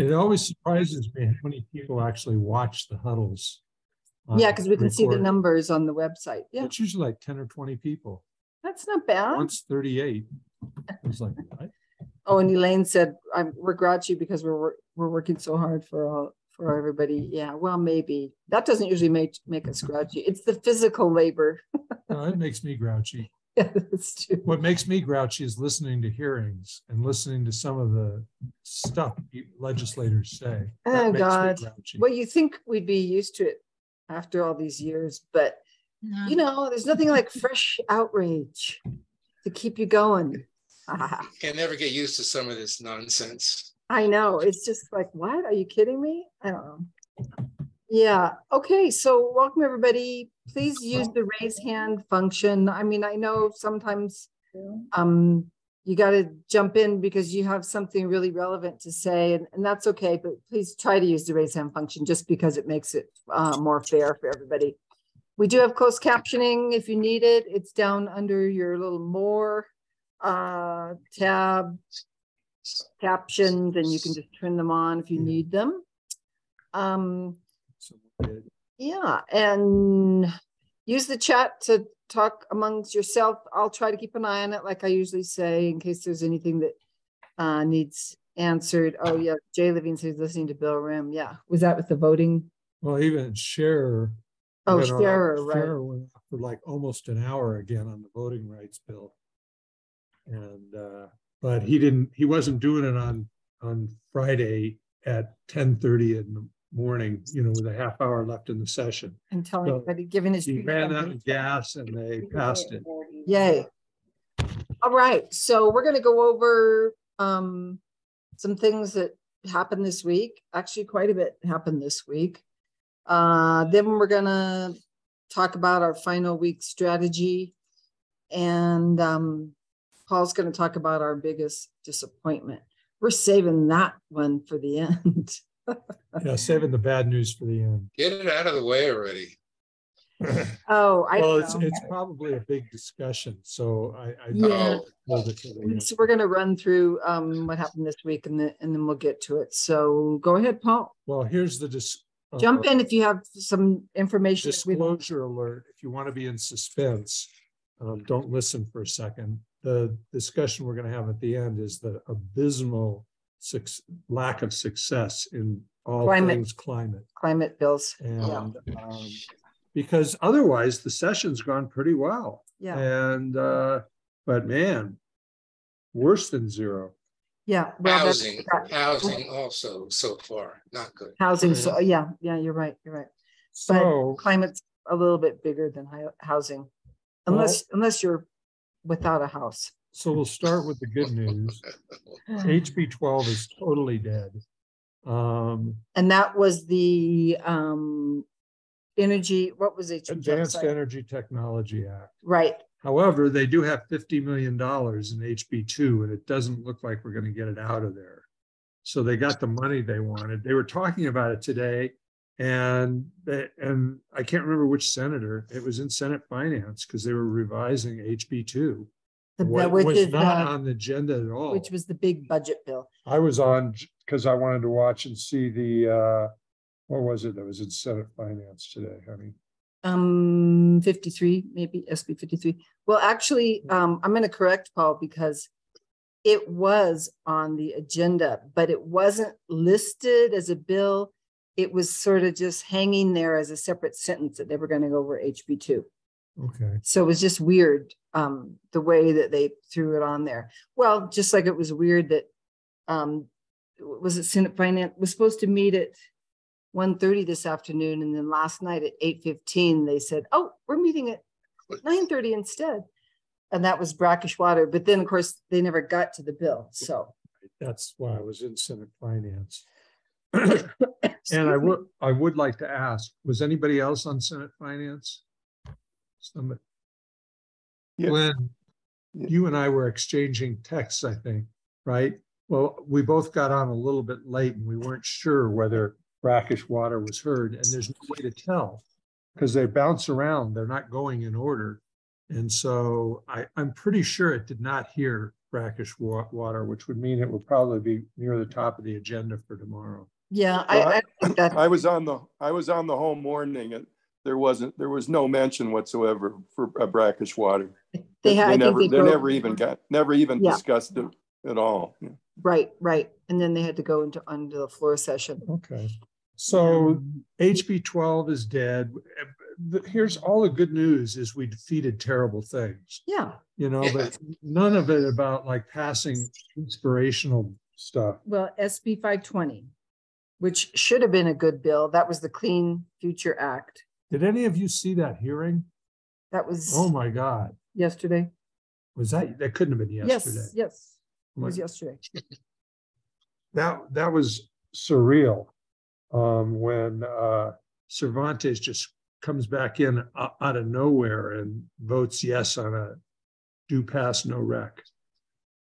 It always surprises me how many people actually watch the huddles. Yeah, because we can see the numbers on the website. Yeah, It's usually like ten or twenty people. that's not bad. Once thirty-eight. I was like, what? Oh, and Elaine said, I'm, we're grouchy because we're, we're working so hard for all, for everybody. Yeah, well, maybe. That doesn't usually make, make us grouchy. It's the physical labor. No, it makes me grouchy. Yeah, that's true. What makes me grouchy is listening to hearings and listening to some of the stuff legislators say. Oh, God. Well, you think we'd be used to it after all these years, but you know, there's nothing like fresh outrage to keep you going. Can never get used to some of this nonsense. I know. It's just like, what? Are you kidding me? I don't know. Yeah. Okay. So welcome everybody. Please use the raise hand function. I mean, I know sometimes um you got to jump in because you have something really relevant to say and, and that's okay, but please try to use the raise hand function just because it makes it uh, more fair for everybody. We do have closed captioning if you need it. It's down under your little more uh tab captions and you can just turn them on if you need them. Um, Someone did. Yeah, and use the chat to talk amongst yourself. I'll try to keep an eye on it, like I usually say, in case there's anything that uh, needs answered. Oh, yeah, Jay Levine says listening to Bill Rehm. Yeah, was that with the voting? Well, even Sharer. Oh, on- right. Sharer went For like almost an hour again on the voting rights bill. And, uh, but he didn't, he wasn't doing it on, on Friday at ten thirty in the morning, you know, with a half hour left in the session. And telling So, everybody, giving his. He ran out of gas and they passed it. Yay. All right, so we're gonna go over um some things that happened this week. Actually, quite a bit happened this week. Uh, then we're gonna talk about our final week strategy. And um Paul's gonna talk about our biggest disappointment. We're saving that one for the end. Yeah, saving the bad news for the end. Get it out of the way already. Oh, I Well, it's, know. it's probably a big discussion, so I, I. Yeah. hold it till the end. So we're gonna run through um what happened this week and then and then we'll get to it. So go ahead, Paul. Well, here's the dis. uh, Jump in if you have some information. that we don't- Disclosure alert, if you want to be in suspense, um, don't listen for a second. The discussion we're gonna have at the end is the abysmal suc- lack of success in all Climate. things climate. Climate bills. And, um, because otherwise the session's gone pretty well. Yeah, And, uh, but man, worse than zero. yeah. well, Housing, that- housing also so far, not good. Housing, so, yeah, yeah, you're right, you're right. But So, climate's a little bit bigger than housing. Unless, unless you're without a house. So we'll start with the good news. HB twelve is totally dead. Um, And that was the um energy, what was it? Advanced Energy Technology Act. Right, However, they do have fifty million dollars in HB two, and it doesn't look like we're gonna get it out of there. So they got the money they wanted. They were talking about it today. And, they- and I can't remember which senator, it was in Senate Finance, because they were revising HB two. The- What which was is, not the- on the agenda at all. which was the big budget bill. I was on, because I wanted to watch and see the, uh, what was it that was in Senate Finance today, honey? Um, fifty-three, maybe SB fifty-three. Well, actually, um, I'm gonna correct Paul because it was on the agenda, but it wasn't listed as a bill. It was sort of just hanging there as a separate sentence that they were gonna go over HB two. Okay, So it was just weird, um, the way that they threw it on there. Well, just like it was weird that, um, was it Senate Finance, was supposed to meet at 1:30 this afternoon, and then last night at eight fifteen, they said, oh, we're meeting at nine thirty instead. And that was brackish water, but then, of course, they never got to the bill, so. that's why I was in Senate Finance. And I would, I would like to ask, was anybody else on Senate Finance? Somebody. Yeah. Glenn, Yeah. you and I were exchanging texts, I think, right? Well, we both got on a little bit late and we weren't sure whether brackish water was heard and there's no way to tell. Because they bounce around, they're not going in order. And so I, I'm pretty sure it did not hear brackish wa- water, which would mean it would probably be near the top of the agenda for tomorrow. Yeah, I, Well, I think that, I was on the, I was on the home warning and there wasn't, there was no mention whatsoever for uh, brackish water. they had, I think never, they they never even got, never even Yeah. discussed it at all. Right, right. And then they had to go into, under the floor session. Okay. So HB twelve is dead. Here's all the good news is we defeated terrible things, Yeah, you know, Yeah. but none of it about like passing inspirational stuff. well, SB five twenty, which should have been a good bill. That was the Clean Future Act. Did any of you see that hearing? That was Oh, my God. yesterday. Was that, that couldn't have been yesterday. Yes, yes, it was yesterday. That, that was surreal. Um, when, uh, Cervantes just comes back in o- out of nowhere and votes yes on a do pass, no rec.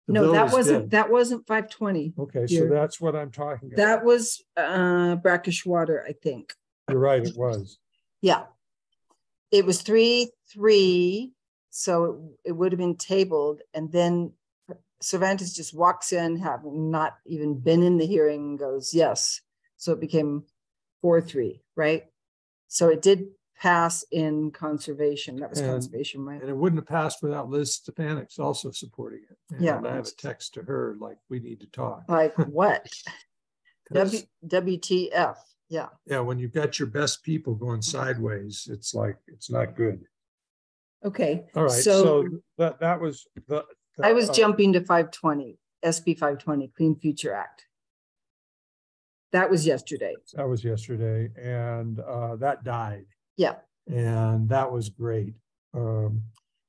The No, that wasn't, dead. that wasn't five twenty. Okay, so that's what I'm talking about. That was uh brackish water, I think. You're right, it was. Yeah. It was three, three, so it, it would have been tabled and then Cervantes just walks in, having not even been in the hearing, and goes, yes. So it became four, three, right? So it did pass in conservation. That was And- conservation, right? And it wouldn't have passed without Liz Stefanics also supporting it. Yeah. And I have a text to her like, we need to talk. Like what? 'Cause, W, WTF, yeah. Yeah, when you've got your best people going sideways, it's like, it's not good. Okay. All right, So- so that, that was the. the, I was uh, jumping to five twenty, SB five twenty, Clean Future Act. That was yesterday. That was yesterday and uh, that died Yeah. and that was great. Um,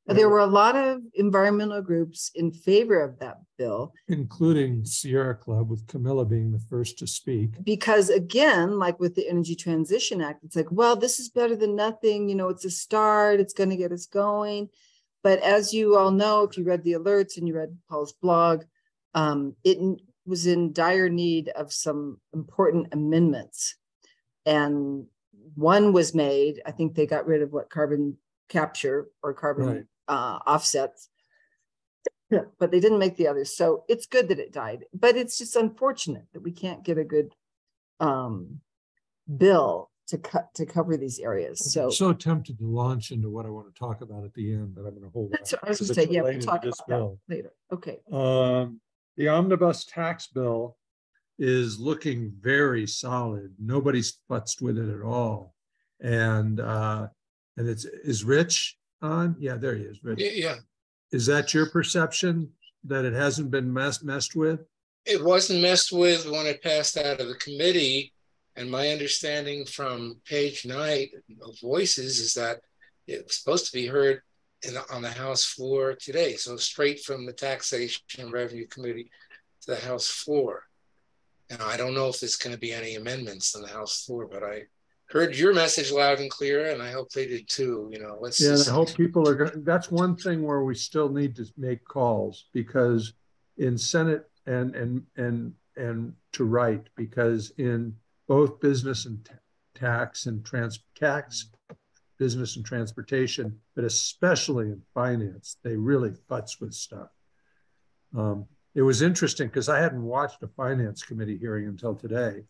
There were a lot of environmental groups in favor of that bill Including Sierra Club with Camilla being the first to speak. because again, like with the Energy Transition Act, it's like, well, this is better than nothing, you know, it's a start, it's gonna get us going. But as you all know, if you read the alerts and you read Paul's blog, um, it was in dire need of some important amendments. And one was made, I think they got rid of what carbon capture or Right. Carbon uh, offsets. But they didn't make the others. So it's good that it died, but it's just unfortunate that we can't get a good um, bill to cut, to cover these areas. So I'm so tempted to launch into what I want to talk about at the end, but I'm going to hold. that's off what I was because gonna say, yeah, we'll talk this about that bill. later. Okay. Um, the omnibus tax bill is looking very solid. Nobody's futzed with it at all. And, uh, and it's, is Rich on? Yeah, there he is, Yeah, Rich. yeah. Is that your perception that it hasn't been messed, messed with? It wasn't messed with when it passed out of the committee. And my understanding from Paige Knight of Voices is that it's supposed to be heard in, the- on the House floor today. So straight from the Taxation and Revenue Committee to the House floor. And I don't know if there's going to be any amendments on the House floor, but I heard your message loud and clear, and I hope they did too. You know, let's Yeah, just- I hope people are, going. that's one thing where we still need to make calls because in Senate and, and, and, and to write, because in both business and ta- tax and trans, tax, business and transportation, but especially in finance, they really futz with stuff. Um, it was interesting because I hadn't watched a finance committee hearing until today.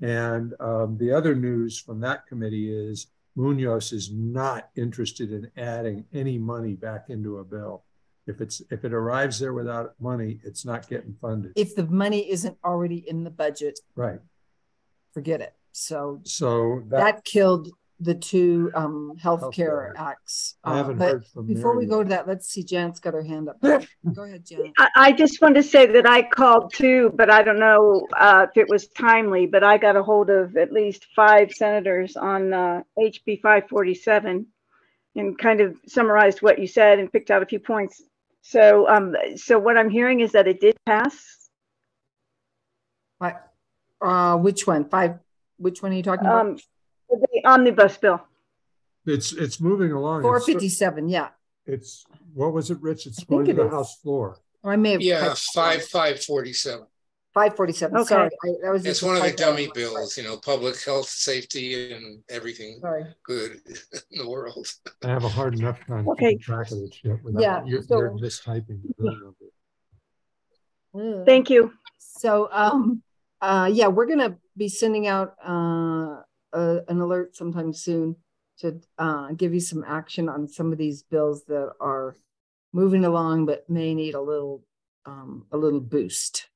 And um, the other news from that committee is Munoz is not interested in adding any money back into a bill. If it's, if it arrives there without money, it's not getting funded. If the money isn't already in the budget, Right. forget it. So So that, that killed the two um healthcare Healthcare. acts. I Uh, haven't heard from before we Mary go to that, let's see, Jan's got her hand up. Go ahead, Jan. I, I just want to say that I called too, but I don't know uh, if it was timely, but I got a hold of at least five senators on uh, HB 547 and kind of summarized what you said and picked out a few points. So, um, so what I'm hearing is that it did pass. What, uh, which one? Five, which one are you talking about? Um, the omnibus bill. It's, it's moving along. Four fifty-seven, yeah. It's, what was it, Rich? It's I going think to it the is. House floor. Or I may have. yeah, five, five forty-seven. Five forty-seven, Okay. sorry. I- That was. It's one of the dummy bills, you know, public health, safety and everything. Sorry. good in the world. I have a hard enough time Okay. keeping track of this shit Yeah, without, you're, so- you're mistyping the bill number. Ugh. Thank you. So, um, uh, yeah, we're gonna be sending out, uh, uh, an alert sometime soon to, uh, give you some action on some of these bills that are moving along, but may need a little, um, a little boost.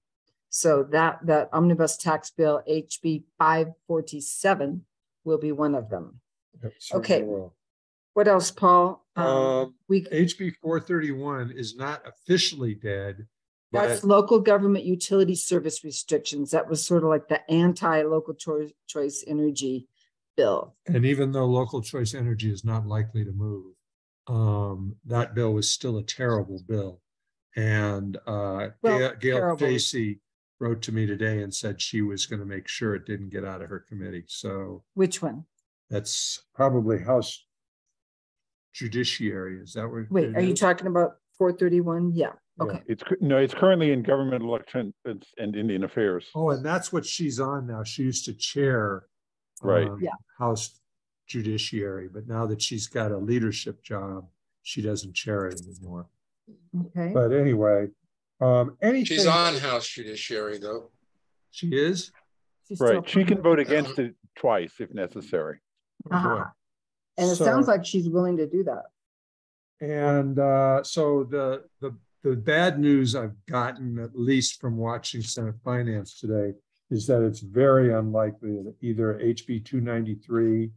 So that, that omnibus tax bill, HB five forty-seven will be one of them. Yep, Okay. What else, Paul? Um, Um, we, HB four thirty-one is not officially dead. That's local government utility service restrictions. That was sort of like the anti-local choice, choice energy bill. And even though local choice energy is not likely to move, um, that bill was still a terrible bill. And, uh, Well, Gail- Gail. Chasey wrote to me today and said she was gonna make sure it didn't get out of her committee. So Which one? that's probably House Judiciary. Is that what? Wait, it are you talking about four thirty-one? Yeah, Yeah. It's, no, it's currently in government election and and Indian affairs. Oh, and that's what she's on now. She used to chair. Right. um, Yeah. House Judiciary, but now that she's got a leadership job, she doesn't chair it anymore. Okay. But anyway, um, anything. She's on House Judiciary though. She is? She's Right. She can vote against it twice if necessary. Oh. Uh-huh. And it sounds like she's willing to do that. And uh, so the, the, the bad news I've gotten, at least from watching Senate Finance today, is that it's very unlikely that either HB two ninety-three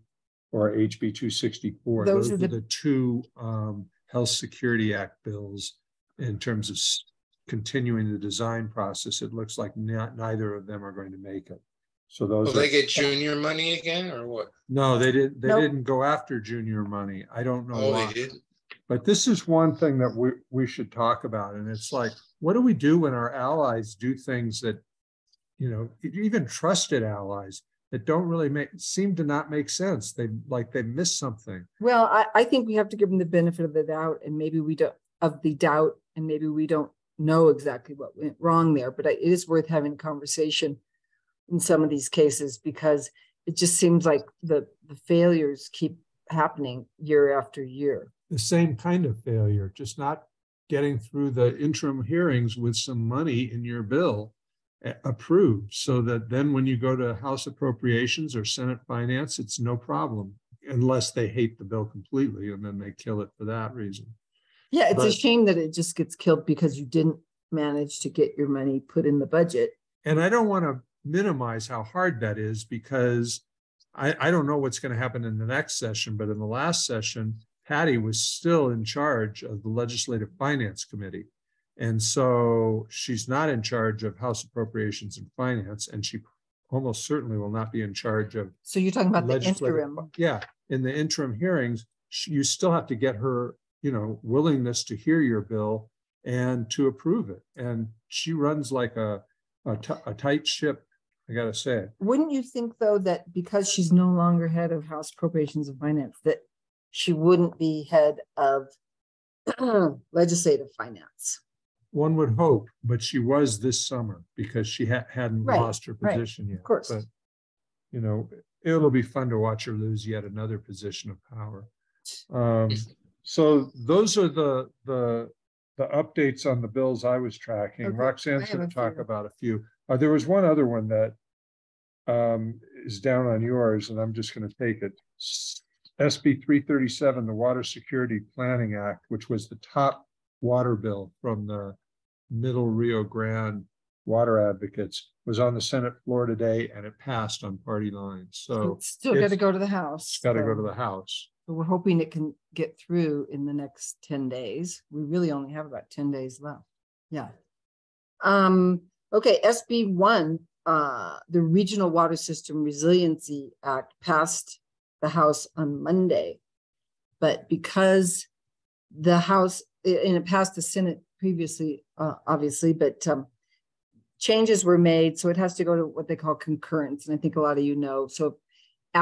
or HB two sixty-four. Those Those are are the- the two um, Health Security Act bills in terms of continuing the design process. It looks like not, neither of them are going to make it. So Will those are. they get junior money again or what? No, they didn't, they Nope. didn't go after junior money. I don't know Oh, why. they didn't. But this is one thing that we, we should talk about, and it's like, what do we do when our allies do things that, you know, even trusted allies that don't really make, seem to not make sense? They, like, they miss something. Well, I, I think we have to give them the benefit of the doubt and maybe we don't, of the doubt, and maybe we don't know exactly what went wrong there, but it is worth having a conversation in some of these cases because it just seems like the, the failures keep happening year after year. The same kind of failure, just not getting through the interim hearings with some money in your bill eh, approved, so that then when you go to House Appropriations or Senate Finance, it's no problem. Unless they hate the bill completely, and then they kill it for that reason. Yeah, it's a shame that it just gets killed because you didn't manage to get your money put in the budget. And I don't want to minimize how hard that is because I, I don't know what's going to happen in the next session, but in the last session, Patty was still in charge of the Legislative Finance Committee. And so she's not in charge of House Appropriations and Finance, and she almost certainly will not be in charge of So you're talking about the interim. Yeah, in the interim hearings, you still have to get her, you know, willingness to hear your bill and to approve it. And she runs like a, a a tight ship, I gotta say. Wouldn't you think, though, that because she's no longer head of House Appropriations and Finance, that she wouldn't be head of legislative finance? One would hope, but she was this summer because she had, hadn't Right, lost her right, position yet. Of course. But, you know, it'll be fun to watch her lose yet another position of power. Um, so those are the, the, the updates on the bills I was tracking. Okay, Roxanne's gonna talk about a few. Uh, there was one other one that um, is down on yours, and I'm just gonna take it. SB three thirty-seven, the Water Security Planning Act, which was the top water bill from the Middle Rio Grande Water Advocates, was on the Senate floor today, and it passed on party lines. So It's Still got to go to the House. it's gotta go to the House. So We're hoping it can get through in the next ten days. We really only have about ten days left. Yeah. Um, okay, SB one, uh, the Regional Water System Resiliency Act passed the House on Monday. But because the House, and it passed the Senate previously, uh, obviously, but um. Changes were made, so it has to go to what they call concurrence, and I think a lot of you know, so.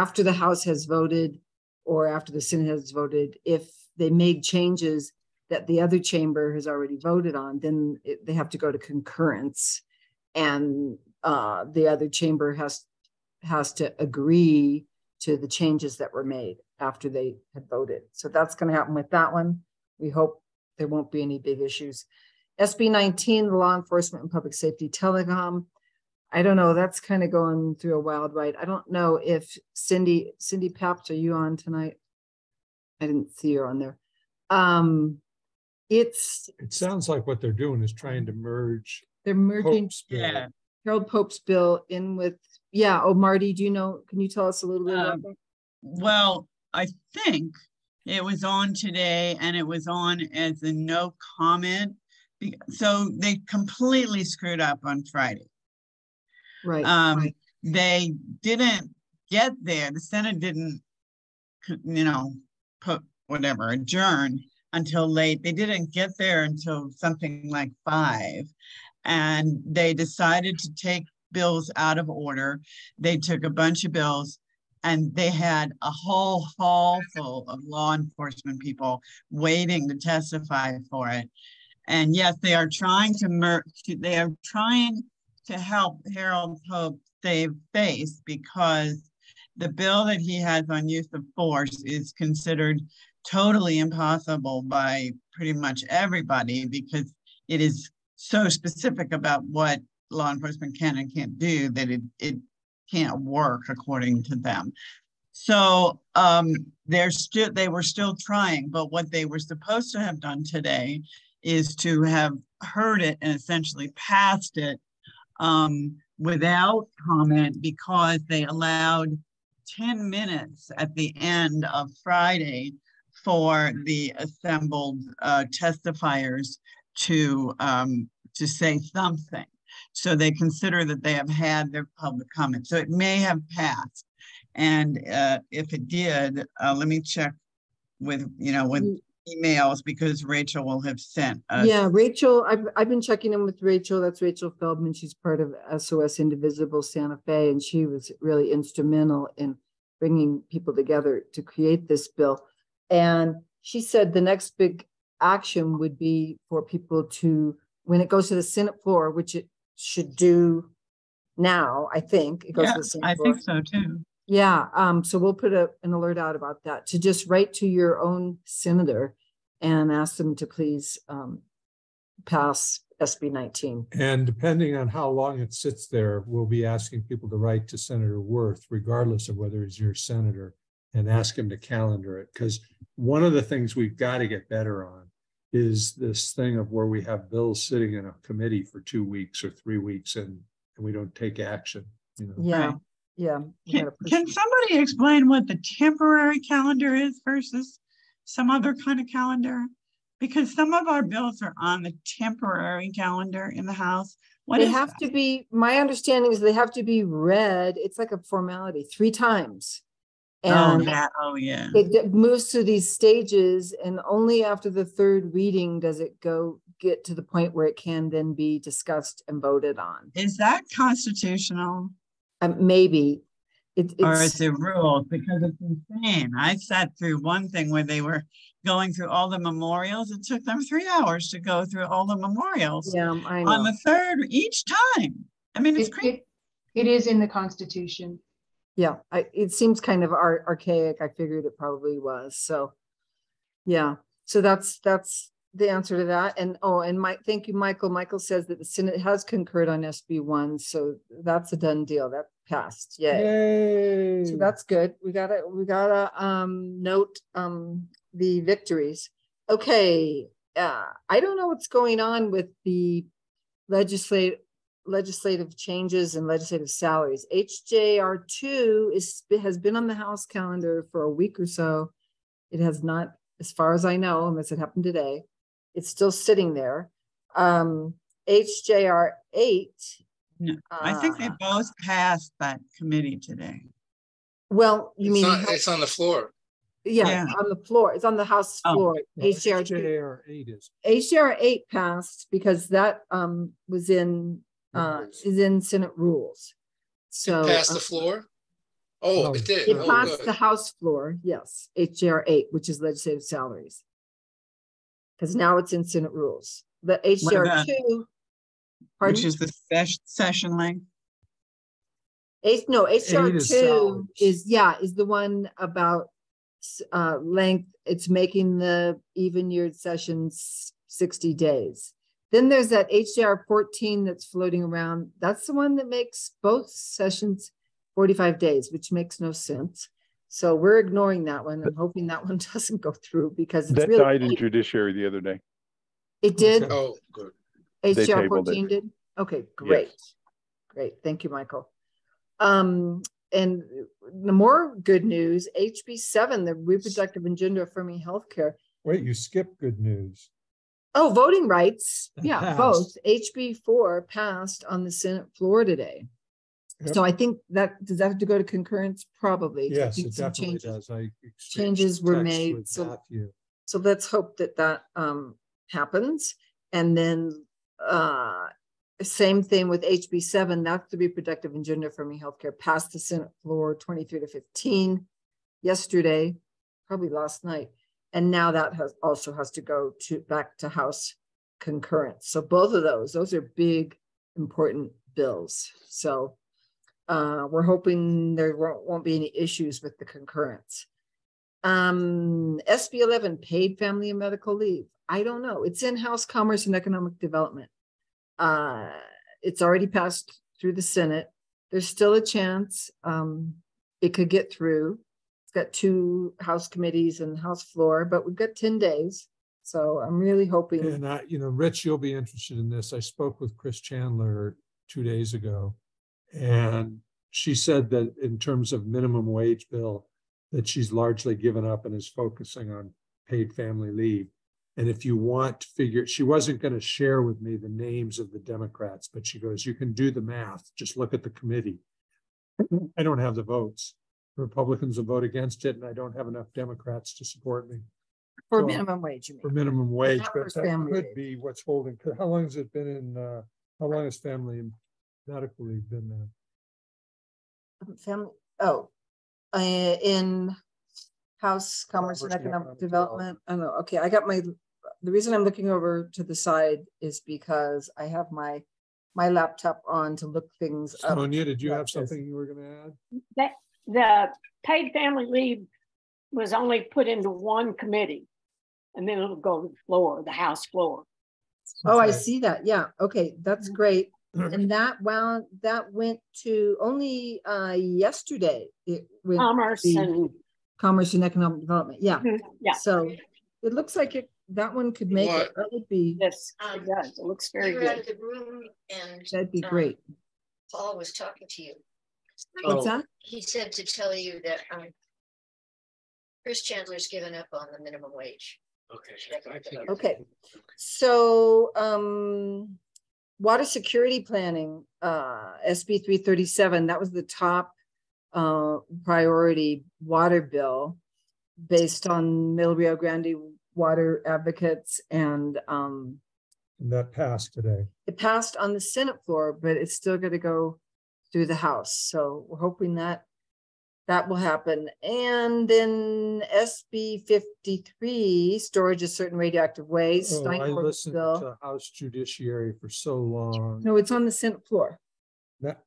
After the House has voted or after the Senate has voted, if they made changes that the other chamber has already voted on, then it- they have to go to concurrence. And uh, the other chamber has, has to agree to the changes that were made after they had voted. So that's going to happen with that one. We hope there won't be any big issues. SB nineteen, the law enforcement and public safety telecom. I don't know, that's kind of going through a wild ride. I don't know if Cindy, Cindy Paps, are you on tonight? I didn't see her on there. Um, it's, It sounds like what they're doing is trying to merge they're merging Pope's bill. Yeah, Harold Pope's bill in with, yeah, oh, Marty, do you know, can you tell us a little bit about Um, that? well, I think it was on today and it was on as a no comment. So they completely screwed up on Friday. Right, Um, right. they didn't get there, the Senate didn't, you know, put whatever, adjourn until late. They didn't get there until something like five. And they decided to take bills out of order. They took a bunch of bills and they had a whole hall full of law enforcement people waiting to testify for it. And yes, they are trying to mer, they are trying to help Harold Pope save face because the bill that he has on use of force is considered totally impossible by pretty much everybody because it is so specific about what law enforcement can and can't do that it, it can't work according to them. So um, they're still they were still trying, but what they were supposed to have done today is to have heard it and essentially passed it um, without comment because they allowed 10 minutes at the end of Friday for the assembled uh, testifiers to um, to say something. So they consider that they have had their public comment. So it may have passed. And uh, if it did, uh, let me check with, you know, with Mm. emails because Rachel will have sent us. Yeah, Rachel, I've, I've been checking in with Rachel. That's Rachel Feldman. She's part of SOS Indivisible Santa Fe, and she was really instrumental in bringing people together to create this bill. And she said the next big action would be for people to, when it goes to the Senate floor, which it should do now, I think. It goes Yeah, to the Senate I floor. think so too. Yeah, um, so we'll put a, an alert out about that, to just write to your own senator and ask them to please, um, pass SB nineteen. And depending on how long it sits there, we'll be asking people to write to Senator Wirth, regardless of whether he's your senator, and ask him to calendar it. Because one of the things we've got to get better on is this thing of where we have bills sitting in a committee for two weeks or three weeks and, and we don't take action, you know? Yeah, Right. yeah. Can, can somebody explain what the temporary calendar is versus some other kind of calendar? Because some of our bills are on the temporary calendar in the House. What They have that? to be, my understanding is they have to be read, it's like a formality, three times. Oh, And that, oh, yeah. it moves through these stages and only after the third reading does it go, get to the point where it can then be discussed and voted on. Is that constitutional Um, maybe. It, or it's, is it rules? Because it's insane. I sat through one thing where they were going through all the memorials. It took them three hours to go through all the memorials yeah, I on the third each time. I mean, it's It, crazy. it, it is in the Constitution. Yeah, I, it seems kind of ar- archaic. I figured it probably was, so. Yeah, so that's, that's the answer to that. And, oh, and Mike, thank you, Michael. Michael says that the Senate has concurred on SB one, so that's a done deal. That passed, yay. So that's good. We gotta, we gotta, um, note, um, the victories. Okay, uh, I don't know what's going on with the legislative, legislative changes and legislative salaries. HJR two is, has been on the House calendar for a week or so. It has not, as far as I know, unless it happened today, it's still sitting there. Um, HJR eight. No, I think they uh, both passed that committee today. Well, you It's mean, on, House- it's on the floor. yeah, yeah. on the floor, it's on the House Oh. floor. HJR, HJR eight is. HJR eight passed because that, um, was in, uh, is in Senate rules. So. Past uh, the floor? Oh, No. it did. It Oh, passed good. the House floor, yes, HJR eight, which is legislative salaries. Because now it's in Senate rules. The HJR about- two. Which Pardon? is the ses- session length. H, no, HJR Eight is two salaries. is, yeah, is the one about s- uh, length, it's making the even yeared sessions sixty days. Then there's that HJR fourteen that's floating around. That's the one that makes both sessions forty-five days, which makes no sense. So we're ignoring that one and hoping that one doesn't go through because it's That really. died in judiciary the other day. It did? Oh, good. They HJR tabled it. fourteen did? Okay, great. Great, thank you, Michael. Um, and the more good news, HB seven, the reproductive and gender affirming healthcare. Wait, you skipped good news. Oh, voting rights, yeah, both. HB four passed on the Senate floor today. Yep. So I think that, does that have to go to concurrence? Probably. Yes, it definitely changes- does. I. changes were made, so- Matthew. So let's hope that that um happens. And then uh same thing with HB seven, that's the reproductive and gender affirming healthcare passed the Senate floor twenty-three to fifteen yesterday, probably last night. And now that has also has to go to back to House concurrence. So both of those, those are big, important bills. So uh, we're hoping there won't, won't be any issues with the concurrence. Um, SB eleven, paid family and medical leave. I don't know. It's in House Commerce and Economic Development. Uh, it's already passed through the Senate. There's still a chance, um, it could get through. Got two House committees and House floor, but we've got ten days. So I'm really hoping, And I, you know, Rich, you'll be interested in this. I spoke with Chris Chandler two days ago. And she said that in terms of minimum wage bill, that she's largely given up and is focusing on paid family leave. And if you want to figure, she wasn't going to share with me the names of the Democrats, but she goes, you can do the math. Just look at the committee. I don't have the votes. Republicans will vote against it and I don't have enough Democrats to support me for so- minimum wage, you for mean? minimum wage, not but that family could leave. be what's holding, 'cause how long has it been in, uh, how long has family and medical leave been there? Family, oh, uh, in House Commerce and Commerce and Economic Economic Development. I know, okay, I got my, the reason I'm looking over to the side is because I have my, my laptop on to look things up. Sonia, did you yeah, have it is. something you were gonna add? that the paid family leave was only put into one committee. And then it'll go to the floor, the House floor. Oh, I see that. Yeah, okay, that's great. And that wound, that went to only uh yesterday. It went Commerce and, Commerce and Economic Development, yeah. Mhm, yeah. So it looks like it, that one could make it. That would be, yes, Um, it does. It looks very You were out of good. the room and that'd be um, great. Paul was talking to you. What's that? He said to tell you that um Chris Chandler's given up on the minimum wage. Okay. Okay. So, um, water security planning, uh, SB three thirty-seven, that was the top uh, priority water bill based on Middle Rio Grande water advocates and, um, And that passed today. it passed on the Senate floor, but it's still gonna go through the House. So we're hoping that that will happen. And then SB fifty-three, storage of certain radioactive waste. Oh, I listened bill. to House Judiciary for so long. No, it's on the Senate floor. That-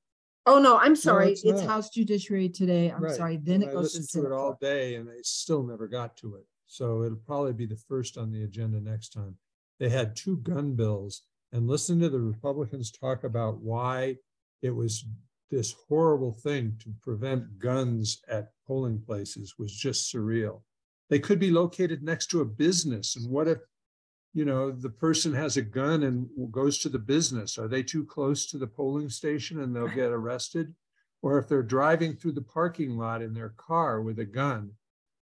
Oh, no, I'm sorry. it's It's. House Judiciary today. I'm right, sorry. Then and it I goes to the to it all floor. day and they still never got to it. So it'll probably be the first on the agenda next time. They had two gun bills and listening to the Republicans talk about why it was this horrible thing to prevent guns at polling places was just surreal. They could be located next to a business and what if, you know, the person has a gun and goes to the business? Are they too close to the polling station and they'll get arrested? Or if they're driving through the parking lot in their car with a gun,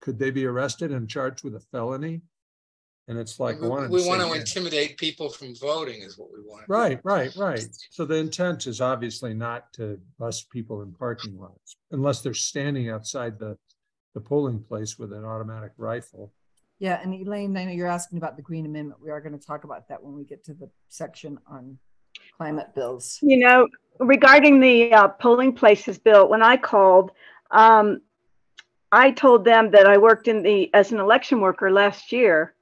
could they be arrested and charged with a felony? And it's like. We one and we want to thing. intimidate people from voting is what we want. Right, right, right. So the intent is obviously not to bust people in parking lots unless they're standing outside the, the polling place with an automatic rifle. Yeah, and Elaine, I know you're asking about the Green Amendment. We are going to talk about that when we get to the section on climate bills. You know, regarding the uh, polling places bill, when I called, um, I told them that I worked in the as an election worker last year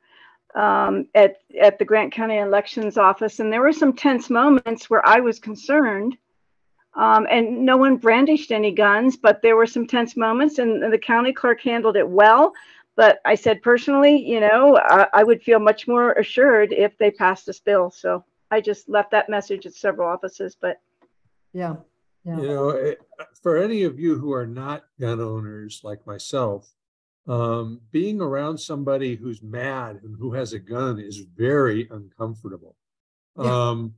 um, at at the Grant County Elections Office, and there were some tense moments where I was concerned. Um, and no one brandished any guns, but there were some tense moments, and the county clerk handled it well. But I said personally, you know, I, I would feel much more assured if they passed this bill. So I just left that message at several offices, but Yeah, yeah. You know, it- for any of you who are not gun owners like myself, um, being around somebody who's mad and who has a gun is very uncomfortable. Yeah. Um,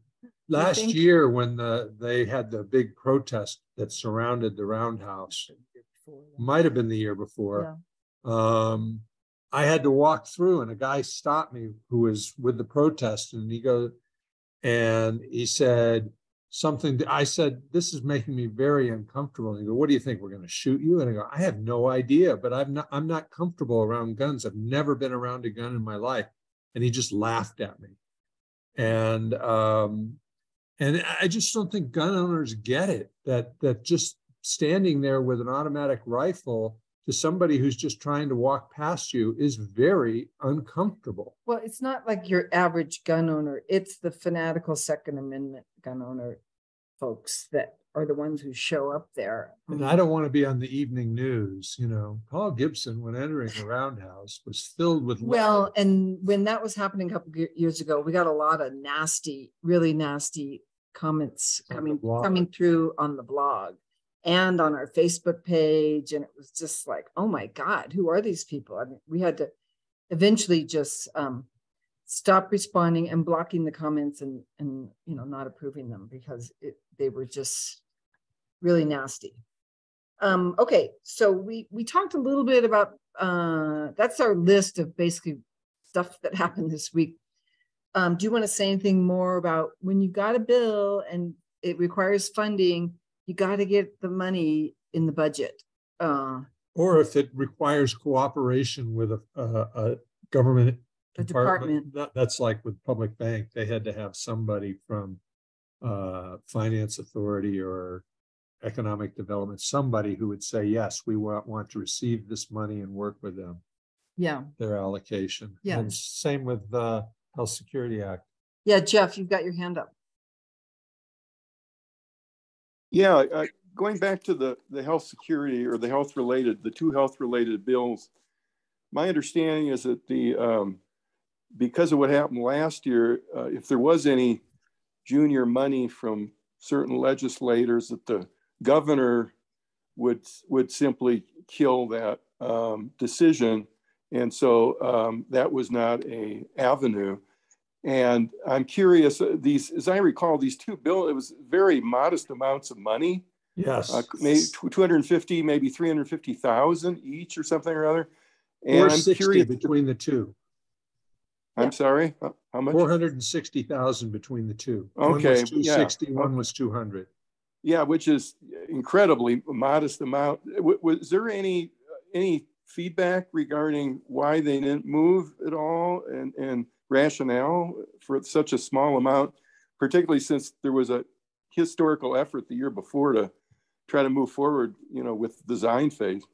last year when the, they had the big protest that surrounded the roundhouse, might have been the year before. Um, I had to walk through and a guy stopped me who was with the protest and he goes, and he said something, that I said, this is making me very uncomfortable. And he go, what do you think? We're gonna shoot you? And I go, I have no idea, but I'm not, I'm not comfortable around guns. I've never been around a gun in my life. And he just laughed at me. And, um, and I just don't think gun owners get it, that, that just standing there with an automatic rifle to somebody who's just trying to walk past you is very uncomfortable. Well, it's not like your average gun owner. It's the fanatical Second Amendment gun owner folks that are the ones who show up there. And I don't want to be on the evening news, you know, Paul Gibson, when entering the roundhouse, was filled with. Well, love. and when that was happening a couple years ago, we got a lot of nasty, really nasty comments On coming, coming through on the blog and on our Facebook page. And it was just like, oh my God, who are these people? I mean, we had to eventually just um, stop responding and blocking the comments and, and, you know, not approving them because it, they were just really nasty. Um, okay, so we, we talked a little bit about, uh, that's our list of basically stuff that happened this week. Um, do you want to say anything more about when you got a bill and it requires funding, you got to get the money in the budget? Uh, Or if it requires cooperation with a, a, a government A department, that, that's like with Public Bank, they had to have somebody from uh, Finance Authority or Economic Development, somebody who would say, yes, we want, want to receive this money and work with them, yeah, their allocation. Yeah. And same with the Health Security Act. yeah, Jeff, you've got your hand up. Yeah, I- going back to the, the health security or the health related, the two health related bills. My understanding is that the, um, because of what happened last year, uh, if there was any junior money from certain legislators, that the governor would, would simply kill that, um, decision. And so, um, that was not a avenue. And I'm curious, uh, these, as I recall, these two bill, it was very modest amounts of money. Yes. Uh, maybe two hundred and fifty, maybe three hundred and fifty thousand each or something or other. And Four I'm sixty curious, between the two, I'm sorry, uh, how much? four hundred and sixty thousand between the two. One was Okay, Two yeah. sixty, one was two hundred. Yeah, which is incredibly modest amount. W- Was there any, any feedback regarding why they didn't move at all and, and rationale for such a small amount? Particularly since there was a historical effort the year before to try to move forward, you know, with design phase.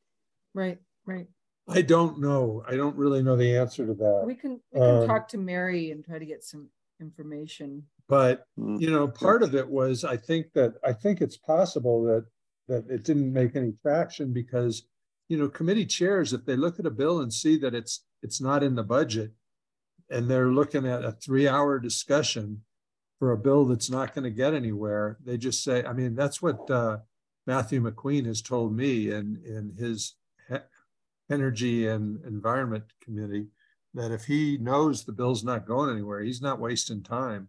Right, right. I don't know. I don't really know the answer to that. We can, we can Um, talk to Mary and try to get some information. But, Mm. you know, part of it was, I think that, I think it's possible that, that it didn't make any traction because, you know, committee chairs, if they look at a bill and see that it's, it's not in the budget and they're looking at a three-hour discussion for a bill that's not going to get anywhere, they just say, I mean, that's what uh, Matthew McQueen has told me in, in his he- Energy and Environment Committee, that if he knows the bill's not going anywhere, he's not wasting time.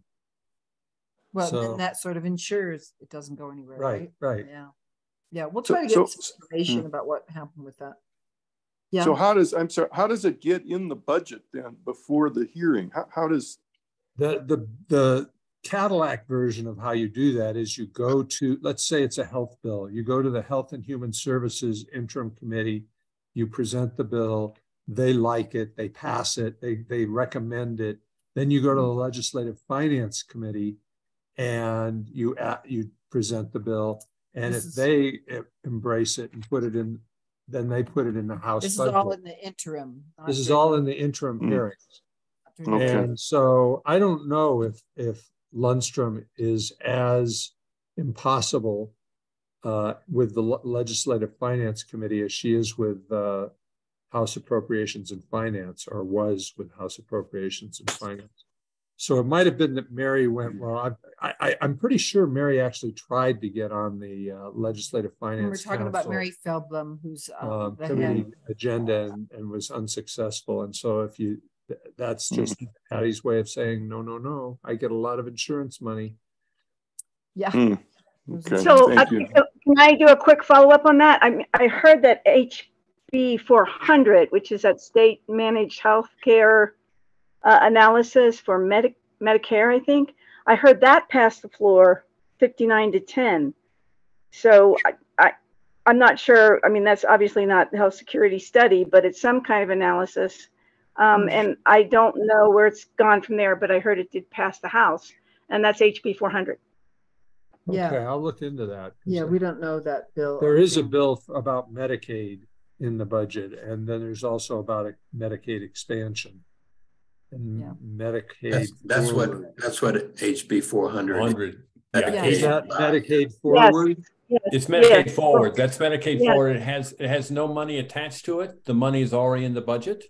Well, So- then that sort of ensures it doesn't go anywhere, right? Right, right. Yeah. Yeah, we'll So- try to so- get some information about what happened with that. Yeah. So how does, I'm sorry, how does it get in the budget then before the hearing? How, how does, The, the, the Cadillac version of how you do that is you go to, let's say it's a health bill. You go to the Health and Human Services Interim Committee, you present the bill, they like it, they pass it, they, they recommend it. Then you go to the Legislative Finance Committee and you, you present the bill. And if is- they eh, embrace it and put it in, then they put it in the House This is all in the interim. This is all in the interim Mm. hearings. during Okay. And so I don't know if, if Lundstrom is as impossible uh, with the Le- Legislative Finance Committee as she is with uh, House Appropriations and Finance, or was with House Appropriations and Finance. So it might have been that Mary went, well, I, I, I'm pretty sure Mary actually tried to get on the uh, legislative Finance we're finance. talking about Mary Feldblum, who's um, um, the committee head. agenda and, and was unsuccessful. And so if you, th- that's Hmm. just Patty's way of saying, no, no, no, I get a lot of insurance money. Yeah. Hmm. Okay, So uh, can I do a quick follow-up on that? I, I heard that HB 400, which is that state managed healthcare uh, analysis for Medi- Medicare, I think. I heard that passed the floor 59 to 10. So I, I, I'm not sure. I mean, that's obviously not health security study, but it's some kind of analysis. Um, and I don't know where it's gone from there, but I heard it did pass the House, and that's HB 400. Yeah. Okay, I'll look into that. Yeah, we don't know that bill. There is a bill about Medicaid in the budget, and then there's also about a Medicaid expansion. And Yeah. Medicaid. That's, that's what, that's what HB four hundred. Hundred. Yeah. Is that Medicaid Yes. forward? It's Medicaid Yes. forward. That's Medicaid Yes. forward. It has, it has no money attached to it. The money is already in the budget.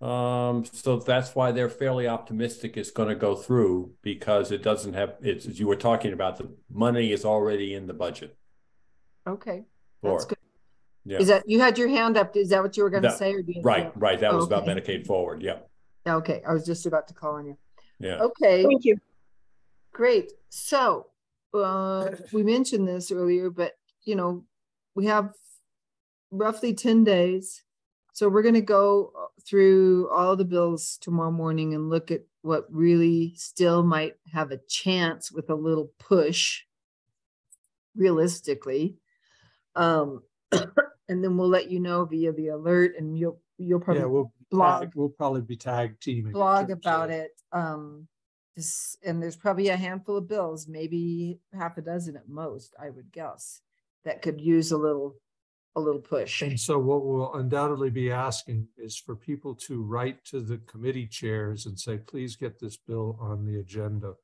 Um, so that's why they're fairly optimistic it's gonna go through because it doesn't have, it's, as you were talking about, the money is already in the budget. Okay, for that's it. good. Yeah, Is that, you had your hand up. Is that what you were gonna That- say or do you? right, right. That was about Okay. Medicaid forward. Yeah, Okay, I was just about to call on you. yeah. Okay, Thank you. great. So, uh, we mentioned this earlier, but you know, we have roughly ten days. So we're gonna go uh, through all the bills tomorrow morning and look at what really still might have a chance with a little push realistically. Um, and then we'll let you know via the alert and you'll, you'll Yeah, probably we'll, blog. we'll probably be tag teaming. blog about it. Um, this, and there's probably a handful of bills, maybe half a dozen at most, I would guess, that could use a little, a little push. And so what we'll undoubtedly be asking is for people to write to the committee chairs and say, please get this bill on the agenda.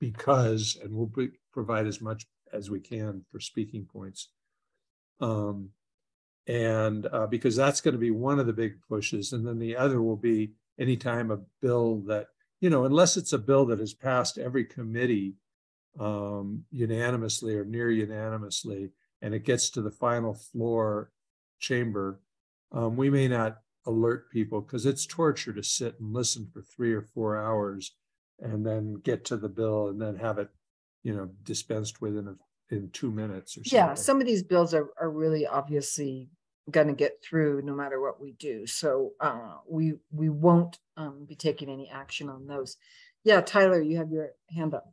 Because, and we'll be, provide as much as we can for speaking points. Um, and, uh, because that's gonna be one of the big pushes, and then the other will be anytime a bill that, you know, unless it's a bill that has passed every committee um, unanimously or near unanimously, and it gets to the final floor chamber, um, we may not alert people because it's torture to sit and listen for three or four hours and then get to the bill and then have it, you know, dispensed within a, in two minutes or something. Yeah, some of these bills are, are really obviously gonna get through no matter what we do. So, uh, we, we won't, um, be taking any action on those. Yeah, Tyler, you have your hand up.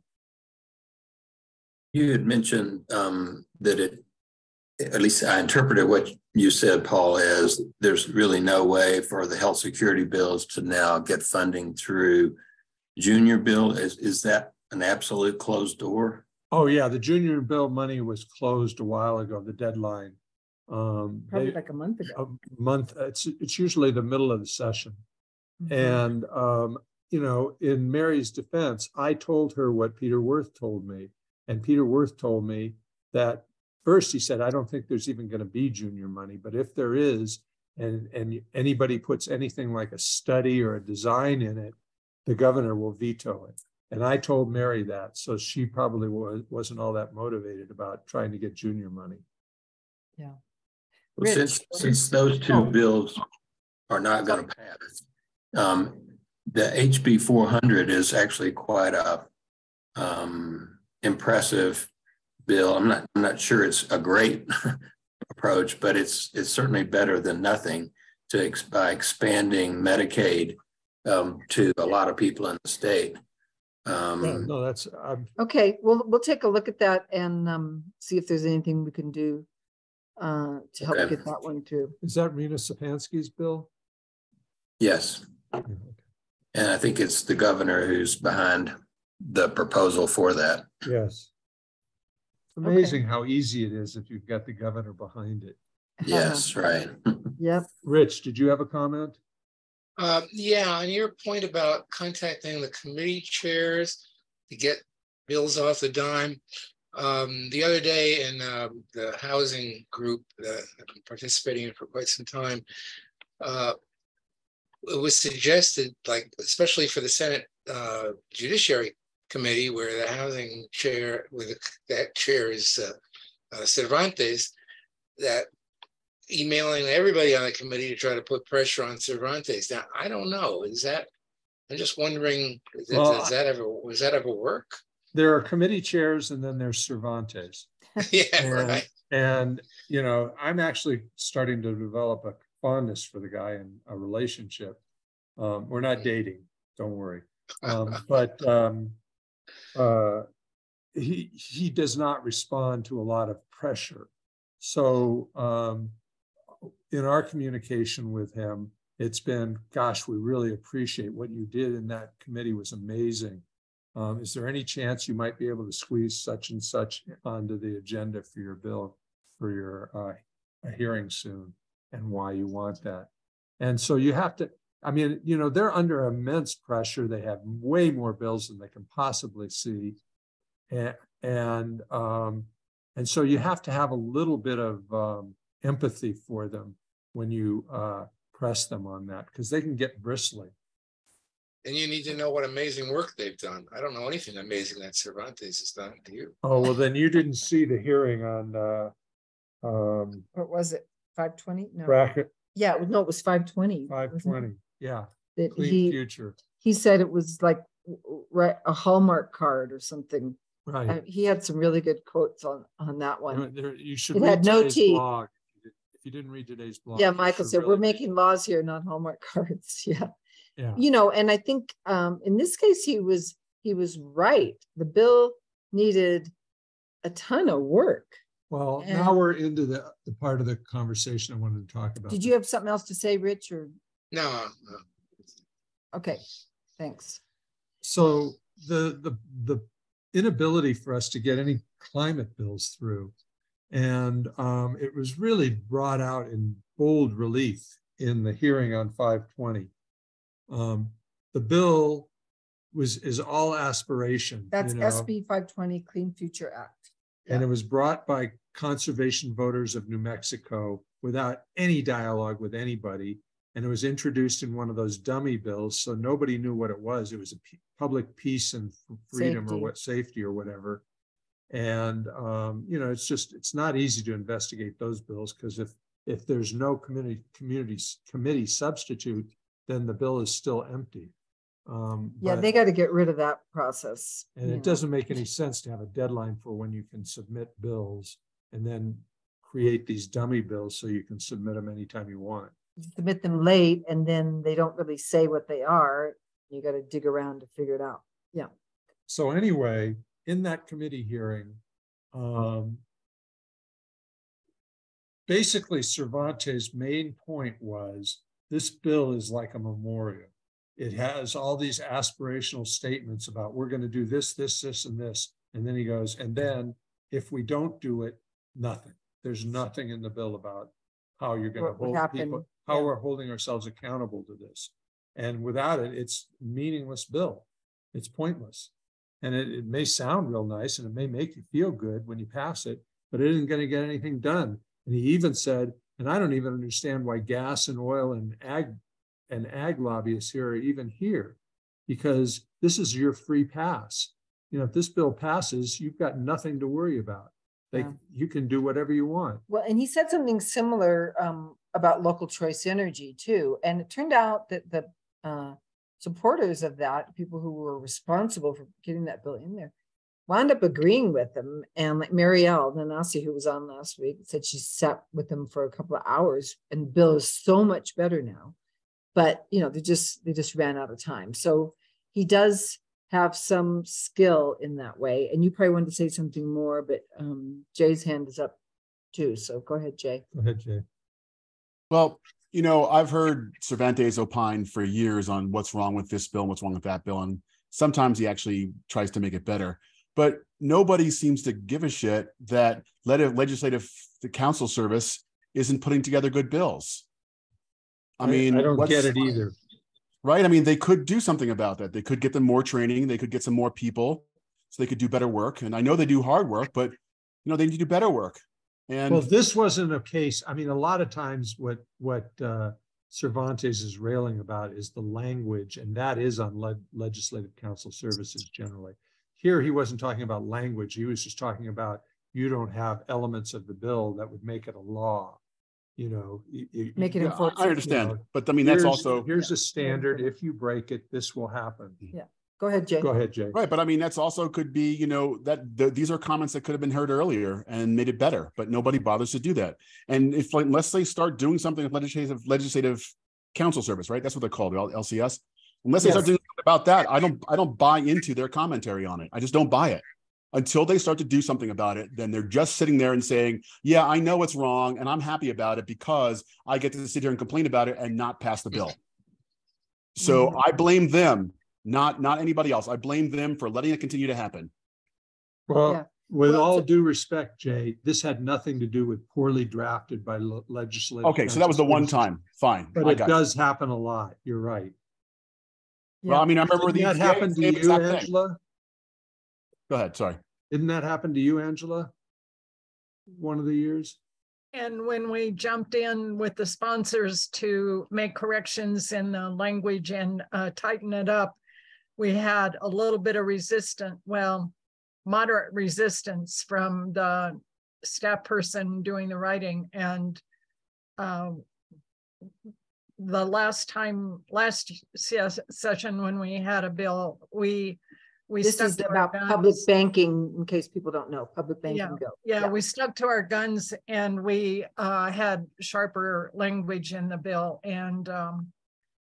You had mentioned um, that it, at least I interpreted what you said, Paul, as there's really no way for the health security bills to now get funding through junior bill. Is, is that an absolute closed door? Oh, yeah, the junior bill money was closed a while ago, the deadline. Um, Probably they- like a month ago. a month, it's, it's usually the middle of the session. Mhm. And, um, you know, in Mary's defense, I told her what Peter Wirth told me. And Peter Wirth told me that first he said, I don't think there's even going to be junior money, but if there is, and, and anybody puts anything like a study or a design in it, the governor will veto it. And I told Mary that, so she probably was, wasn't all that motivated about trying to get junior money. Well, Rich. Since, since those two Oh. bills are not going to pass, um, the HB four hundred is actually quite a um, impressive bill. I'm not, I'm not sure it's a great approach, but it's, it's certainly better than nothing to, ex- by expanding Medicaid um, to a lot of people in the state. Um, No, that's, I'm, Okay, we'll, we'll take a look at that and, um, see if there's anything we can do uh, to help Okay. get that one through. is that Reena Szczepanski's bill? yes, and I think it's the governor who's behind the proposal for that. Yes. It's Okay. amazing how easy it is if you've got the governor behind it. Yes, right. Yep, Rich, did you have a comment? Uh, yeah, on your point about contacting the committee chairs to get bills off the dime. Um, the other day in um, the housing group that I've been participating in for quite some time, uh, it was suggested, like, especially for the Senate uh, Judiciary Committee, where the housing chair, with the- that chair is uh, uh, Cervantes, that emailing everybody on the committee to try to put pressure on Cervantes. Now, I don't know, is that, I'm just wondering, does Well, does that ever, was that ever work? There are committee chairs and then there's Cervantes. Yeah, And, right. and, you know, I'm actually starting to develop a fondness for the guy in a relationship. Um, we're not dating, don't worry. Um, but, um, uh, he, he does not respond to a lot of pressure. So, um, in our communication with him, it's been, gosh, we really appreciate what you did in that committee was amazing. Um, is there any chance you might be able to squeeze such and such onto the agenda for your bill, for your, uh, hearing soon? And why you want that? And so you have to, I mean, you know, they're under immense pressure. They have way more bills than they can possibly see. And, and, um, and so you have to have a little bit of, um, empathy for them when you, uh, press them on that, because they can get bristly. And you need to know what amazing work they've done. I don't know anything amazing that Cervantes has done, do you? Oh, well, then you didn't see the hearing on, uh, um, What was it? Five twenty? No. bracket Yeah, no, it was five twenty. five twenty, yeah, That clean he, future, he said it was like w- w- right, a Hallmark card or something. Uh, right. He had some really good quotes on, on that You know, one. There, you should It read had no today's teeth. blog. If you did- If you didn't read today's blog. Yeah, Michael should said, we're really read it." making laws here, not Hallmark cards. Yeah. Yeah, You know, and I think um in this case, he was, he was right. The bill needed a ton of work. well, And- now we're into the, the part of the conversation I wanted to talk about. Did you have something else to say, Rich, or, No, no. okay, thanks. So the, the, the inability for us to get any climate bills through. And um, it was really brought out in bold relief in the hearing on five twenty. Um, the bill was, is all aspiration. That's you know, SB five twenty Clean Future Act. And it was brought by conservation voters of New Mexico without any dialogue with anybody. And it was introduced in one of those dummy bills, so nobody knew what it was. It was a public peace and freedom or what, safety or whatever. And, um, you know, it's just, it's not easy to investigate those bills, because if, if there's no community, communities, committee substitute, then the bill is still empty. Um, Yeah, but- they got to get rid of that process. and it know. doesn't make any sense to have a deadline for when you can submit bills and then create these dummy bills so you can submit them anytime you want. Submit them late and then they don't really say what they are. You got to dig around to figure it out. Yeah. So anyway, in that committee hearing, um, basically Cervantes' main point was this bill is like a memorial. It has all these aspirational statements about we're going to do this, this, this, and this. And then he goes, and then if we don't do it, nothing. There's nothing in the bill about how you're going to hold people, how yeah. we're holding ourselves accountable to this. And without it, it's meaningless bill. It's pointless. And it, it may sound real nice and it may make you feel good when you pass it, but it isn't going to get anything done. And he even said, and I don't even understand why gas and oil and ag and ag lobbyists here are even here, because this is your free pass. You know, if this bill passes, you've got nothing to worry about. They, Yeah. you can do whatever you want. Well, and he said something similar um, about local choice energy too. And it turned out that the uh, supporters of that, people who were responsible for getting that bill in there, wound up agreeing with them. And like Mariel Nanasi, who was on last week, said she sat with them for a couple of hours, and the bill is so much better now. But you know, they just they just ran out of time. So he does have some skill in that way. And you probably wanted to say something more, but um, Jay's hand is up too. So go ahead, Jay. Go ahead, Jay. Well, you know, I've heard Cervantes opine for years on what's wrong with this bill, and what's wrong with that bill, and sometimes he actually tries to make it better. But nobody seems to give a shit that leg- legislative the council service isn't putting together good bills. I mean, I don't what's- get it either. right? I mean, they could do something about that. They could get them more training. They could get some more people, so they could do better work. And I know they do hard work, but you know they need to do better work. And Well, this wasn't a case, I mean, a lot of times what, what uh, Cervantes is railing about is the language, and that is on le- legislative council services generally. Here, he wasn't talking about language. He was just talking about you don't have elements of the bill that would make it a law. You know, you- you- Make it Yeah, I- enforceable. I understand, but I mean, that's also, Here's a standard. If you break it, this will happen. Go ahead, Jay. Go ahead, Jay. right, but I mean, that's also could be, you know, that, th- these are comments that could have been heard earlier and made it better, but nobody bothers to do that. And if, like, unless they start doing something with legislative, legislative council service, right? That's what they're called, L- LCS. Unless they start doing something about that, I don't, I don't buy into their commentary on it. I just don't buy it. Until they start to do something about it, then they're just sitting there and saying, yeah, I know it's wrong and I'm happy about it because I get to sit here and complain about it and not pass the bill. So mm-hmm. I blame them, not, not anybody else. I blame them for letting it continue to happen. Yeah. Well, with Well, all so- due respect, Jay, this had nothing to do with poorly drafted by le- legislative. Okay, so that was the one time, fine. But I it got you. does happen a lot. You're right. Well, I mean, I remember Didn't the. that EPA happen to you, exact thing. Angela? Go ahead, sorry. Didn't that happen to you, Angela? One of the years? And when we jumped in with the sponsors to make corrections in the language and uh, tighten it up, we had a little bit of resistance, well, moderate resistance from the staff person doing the writing and um, the last time, last CS session when we had a bill, we, we This stuck is about public banking, in case people don't know, public banking bill. Yeah, we stuck to our guns and we uh had sharper language in the bill and um.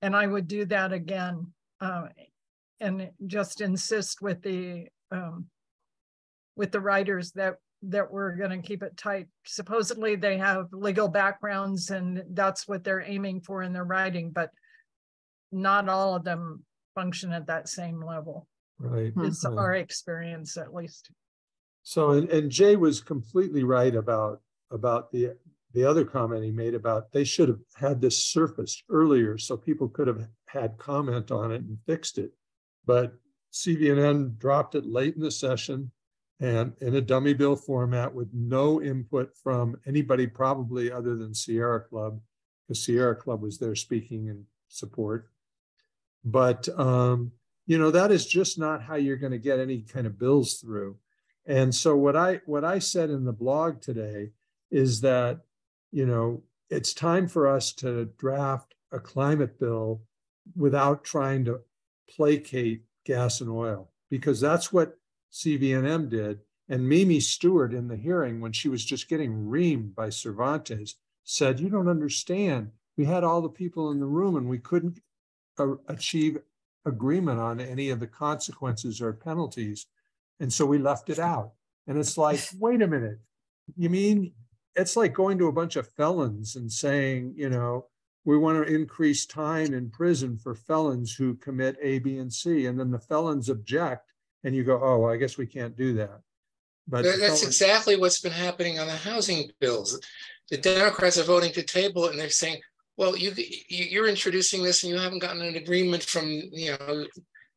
And I would do that again, uh, and just insist with the um. With the writers that that we're gonna keep it tight. Supposedly they have legal backgrounds and that's what they're aiming for in their writing, but. Not all of them function at that same level, Right. is right. our experience at least. So, and, and Jay was completely right about, about the, the other comment he made about they should have had this surfaced earlier so people could have had comment on it and fixed it. But CVNM dropped it late in the session and in a dummy bill format with no input from anybody probably other than Sierra Club, because Sierra Club was there speaking in support. But, um, you know, that is just not how you're going to get any kind of bills through. And so what I what I said in the blog today is that you know it's time for us to draft a climate bill without trying to placate gas and oil because that's what CVNM did. And Mimi Stewart in the hearing when she was just getting reamed by Cervantes said, "You don't understand. We had all the people in the room and we couldn't uh, achieve agreement on any of the consequences or penalties." And so we left it out. And it's like, wait a minute. You mean it's like going to a bunch of felons and saying, you know, we want to increase time in prison for felons who commit A, B, and C. And then the felons object, and you go, oh, well, I guess we can't do that. But That's felons- exactly what's been happening on the housing bills. The Democrats are voting to table it and they're saying, well, you, you- you're introducing this and you haven't gotten an agreement from, you know,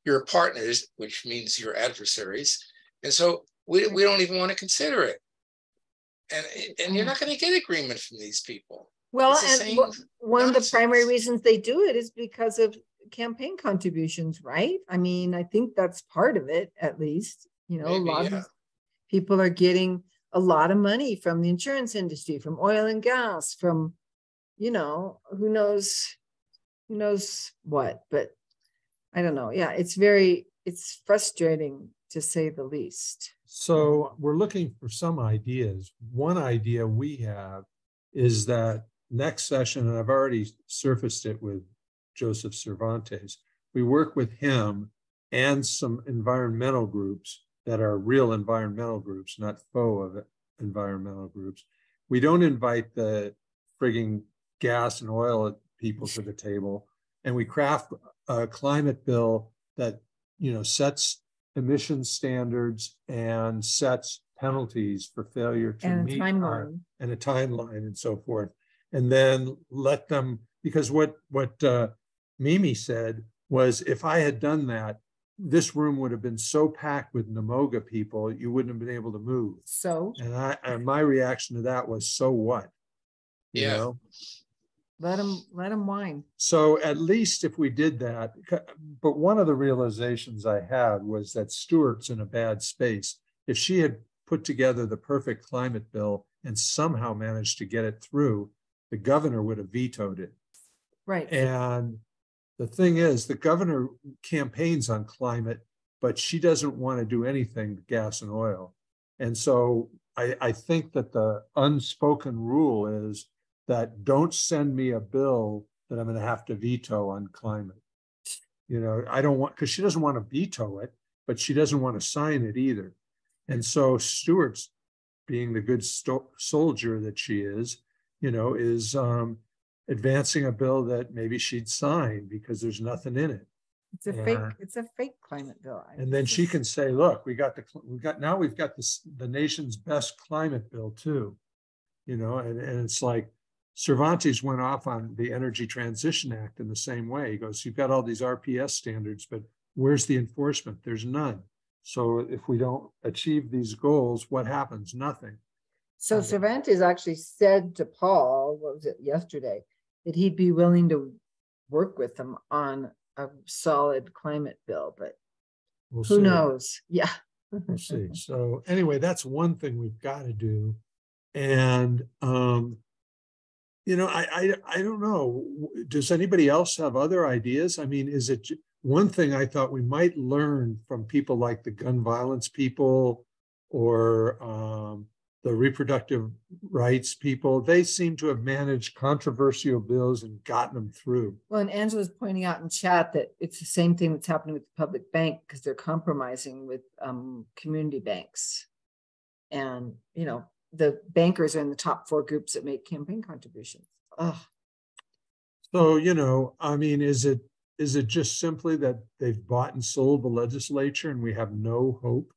your partners, which means your adversaries. And so we, we don't even want to consider it. And, and you're mm. not going to get agreement from these people. Well, It's the and same wha- one of the primary nonsense. reasons they do it is because of campaign contributions, right? I mean, I think that's part of it, at least, you know, a lot yeah. of people are getting a lot of money from the insurance industry, from oil and gas, from, you know, who knows, who knows what, but I don't know. Yeah, it's very, it's frustrating to say the least. So we're looking for some ideas. One idea we have is that next session, and I've already surfaced it with Joseph Cervantes, we work with him and some environmental groups that are real environmental groups, not faux of environmental groups. We don't invite the frigging gas and oil people to the table, and we craft a climate bill that you know sets emission standards and sets penalties for failure to And meet our, and a timeline and so forth. And then let them, because what, what uh, Mimi said was if I had done that, this room would have been so packed with NMOGA people, you wouldn't have been able to move. So, And I, and my reaction to that was, so what? You Yeah. know? Let them let them whine. So at least if we did that, but one of the realizations I had was that Stewart's in a bad space. If she had put together the perfect climate bill and somehow managed to get it through, the governor would have vetoed it. Right. And the thing is, the governor campaigns on climate, but she doesn't want to do anything but gas and oil. And so I, I think that the unspoken rule is that don't send me a bill that I'm gonna have to veto on climate. You know, I don't want, because she doesn't want to veto it, but she doesn't want to sign it either. And so Stewart's being the good sto- soldier that she is, you know, is um advancing a bill that maybe she'd sign because there's nothing in it. It's a fake, it's a fake climate bill. I- And then she can say, look, we got the, we got, now we've got this, the nation's best climate bill too. You know, and, and it's like Cervantes went off on the Energy Transition Act in the same way. He goes, you've got all these RPS standards, but where's the enforcement? There's none. So if we don't achieve these goals, what happens? Nothing. So Cervantes actually said to Paul, what was it, yesterday, that he'd be willing to work with them on a solid climate bill, but We'll who see. knows? Yeah. We'll see. So anyway, that's one thing we've got to do. And, um, you know, I, I, I don't know. Does anybody else have other ideas? I mean, is it, one thing I thought we might learn from people like the gun violence people or, um, the reproductive rights people, they seem to have managed controversial bills and gotten them through. Well, and Angela's pointing out in chat that it's the same thing that's happening with the public bank because they're compromising with um community banks. And, you know, the bankers are in the top four groups that make campaign contributions. Oh, So, you know, I mean, is it, is it just simply that they've bought and sold the legislature and we have no hope?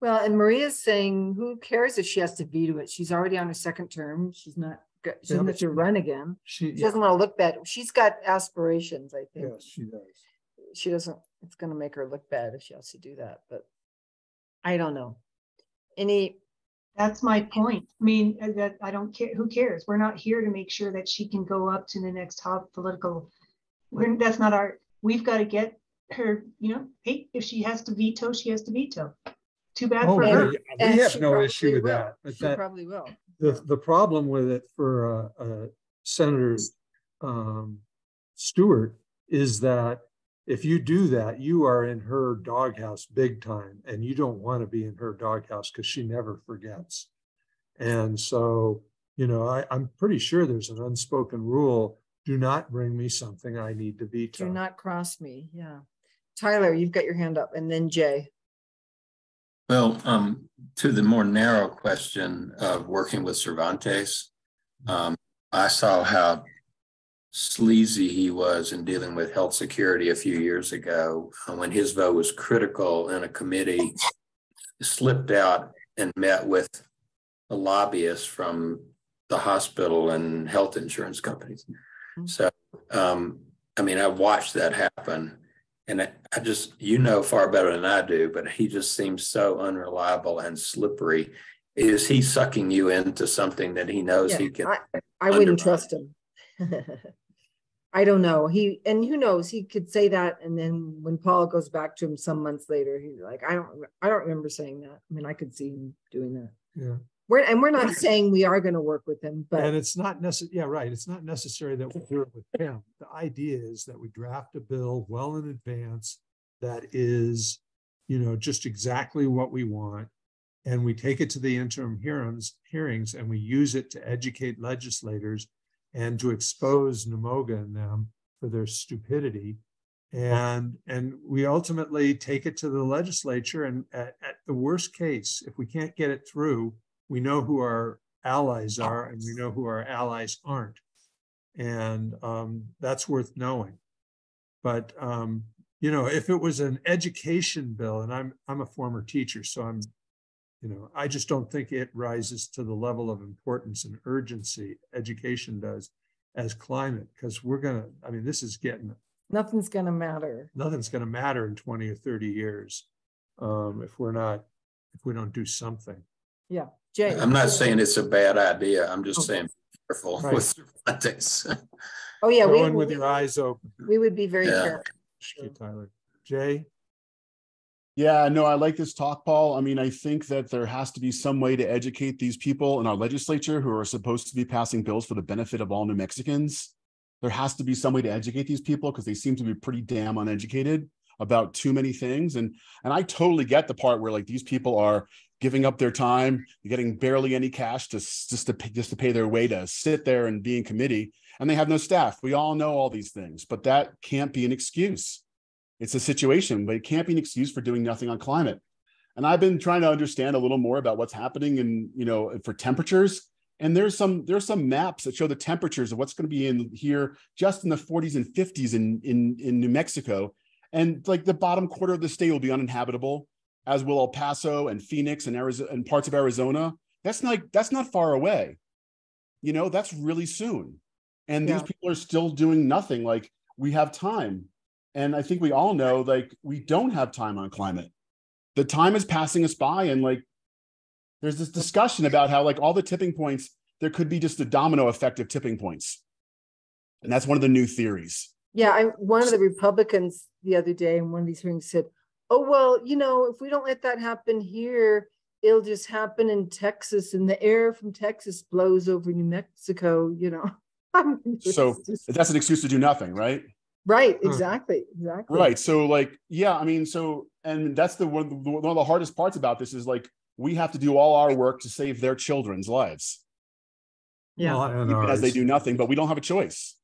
Well, and Maria's saying, who cares if she has to veto it? She's already on her second term. She's not, go- she doesn't but have to run again. She, She doesn't want to look bad. She's got aspirations, I think. yes, she does. She doesn't, it's gonna make her look bad if she has to do that, but I don't know. Any, That's my point. I mean, uh, that I don't care, who cares? We're not here to make sure that she can go up to the next top political. We're, that's not our, we've got to get her, you know, hey, if she has to veto, she has to veto. Too bad Oh, for we her. we and have no probably issue with will. that, but she that, probably will. the, the problem with it for, uh, uh, Senator, um, Stewart is that if you do that, you are in her doghouse big time, and you don't want to be in her doghouse because she never forgets. And so, you know, I, I'm pretty sure there's an unspoken rule, do not bring me something I need to veto. Do not cross me, yeah. Tyler, you've got your hand up and then Jay. Well, um, to the more narrow question of working with Cervantes, um, I saw how sleazy he was in dealing with health security a few years ago uh, when his vote was critical and a committee, slipped out and met with a lobbyist from the hospital and health insurance companies. So, um, I mean, I watched that happen. And I, I just, you know, far better than I do, but he just seems so unreliable and slippery. Is he sucking you into something that he knows Yeah, he can? I, I wouldn't trust him. I don't know. He, and who knows, he could say that and then when Paul goes back to him some months later, he's like, I don't, I don't remember saying that. I mean, I could see him doing that. Yeah. We're, and we're not saying we are gonna work with him, but And it's not necessary, yeah, right. It's not necessary that we do it with him. The idea is that we draft a bill well in advance that is, you know, just exactly what we want. And we take it to the interim hearings, hearings, and we use it to educate legislators and to expose NMOGA and them for their stupidity. And, and we ultimately take it to the legislature and at, at the worst case, if we can't get it through, we know who our allies are and we know who our allies aren't. And um, that's worth knowing. But um, you know, if it was an education bill, and I'm I'm a former teacher, so I'm, you know, I just don't think it rises to the level of importance and urgency education does as climate, because we're gonna, I mean, this is getting nothing's gonna matter. nothing's gonna matter in 20 or 30 years. Um, if we're not, if we don't do something. Yeah, Jay. I'm not saying it's a bad idea. I'm just Okay. saying careful Right. with Cervantes. Oh, yeah, Go we, in with we your eyes open. we would be very Yeah. careful. Thank you, Tyler. Jay? Yeah, no, I like this talk, Paul. I mean, I think that there has to be some way to educate these people in our legislature who are supposed to be passing bills for the benefit of all New Mexicans. There has to be some way to educate these people because they seem to be pretty damn uneducated about too many things. And and I totally get the part where like these people are giving up their time, getting barely any cash to just to just to pay their way to sit there and be in committee, and they have no staff. We all know all these things, but that can't be an excuse it's a situation, but it can't be an excuse for doing nothing on climate. And I've been trying to understand a little more about what's happening and you know, for temperatures. And there's some there's some maps that show the temperatures of what's going to be in here just in the 40s and 50s in in in New Mexico. And like the bottom quarter of the state will be uninhabitable, as will El Paso and Phoenix and Arizona and parts of Arizona. That's like that's not far away. You know, that's really soon. And these people are still doing nothing. Like we have time. And I think we all know like we don't have time on climate. The time is passing us by, and like there's this discussion about how like all the tipping points, there could be just a domino effect of tipping points. And that's one of the new theories. Yeah, I, one of the Republicans the other day in one of these hearings said, oh, well, you know, if we don't let that happen here, it'll just happen in Texas and the air from Texas blows over New Mexico, you know. I mean, it's So just- that's an excuse to do nothing, right? Right, hmm. exactly, exactly. Right. So like, yeah, I mean, so and that's the one, the- one of the hardest parts about this is like we have to do all our work to save their children's lives. Yeah. Well, as they do nothing, but we don't have a choice.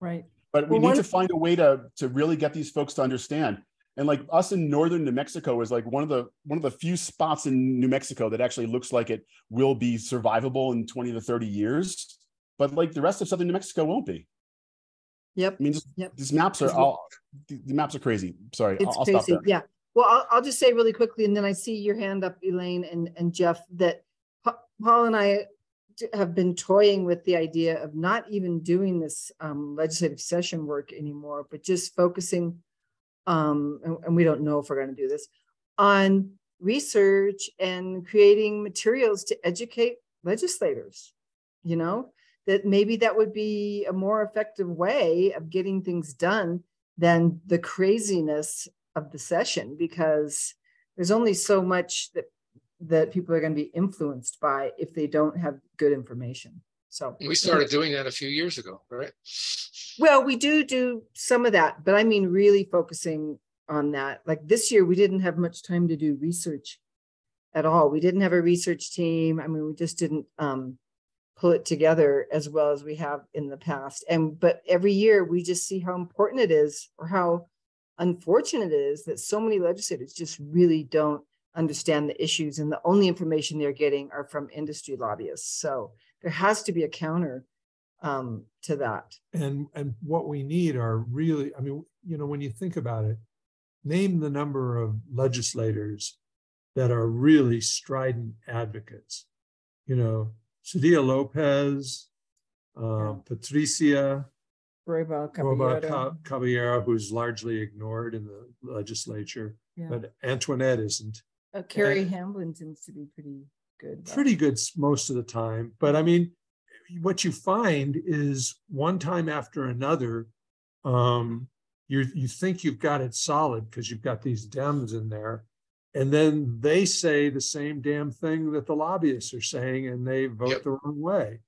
Right. But we Well, need one- to find a way to to really get these folks to understand. And like us in northern New Mexico is like one of the one of the few spots in New Mexico that actually looks like it will be survivable in 20 to 30 years. But like the rest of southern New Mexico won't be. Yep. I mean, just, Yep. these maps are all the, maps are crazy. Sorry, I'll, It's I'll stop crazy, there. yeah. Well, I'll, I'll just say really quickly, and then I see your hand up, Elaine and, and Jeff, that Paul and I have been toying with the idea of not even doing this um, legislative session work anymore, but just focusing, um, and, and we don't know if we're gonna do this, on research and creating materials to educate legislators, you know? That maybe that would be a more effective way of getting things done than the craziness of the session because there's only so much that that people are going to be influenced by if they don't have good information. So We started doing that a few years ago, right? well, we do do some of that, but I mean really focusing on that. Like this year, we didn't have much time to do research at all. We didn't have a research team. I mean, we just didn't um, pull it together as well as we have in the past. And but every year we just see how important it is or how unfortunate it is that so many legislators just really don't understand the issues and the only information they're getting are from industry lobbyists. So there has to be a counter um, to that. And, and what we need are really, I mean, you know, when you think about it, name the number of legislators that are really strident advocates. You know, Sedillo Lopez, uh, Patricia, Roybal Roba Caballero. Ca- Caballero, who's largely ignored in the legislature, Yeah. but Antoinette isn't. Uh, Carrie and- Hamblin seems to be pretty good. pretty good most of the time. But I mean, what you find is one time after another, um, you you think you've got it solid because you've got these Dems in there, and then they say the same damn thing that the lobbyists are saying, and they vote Yep. the wrong way.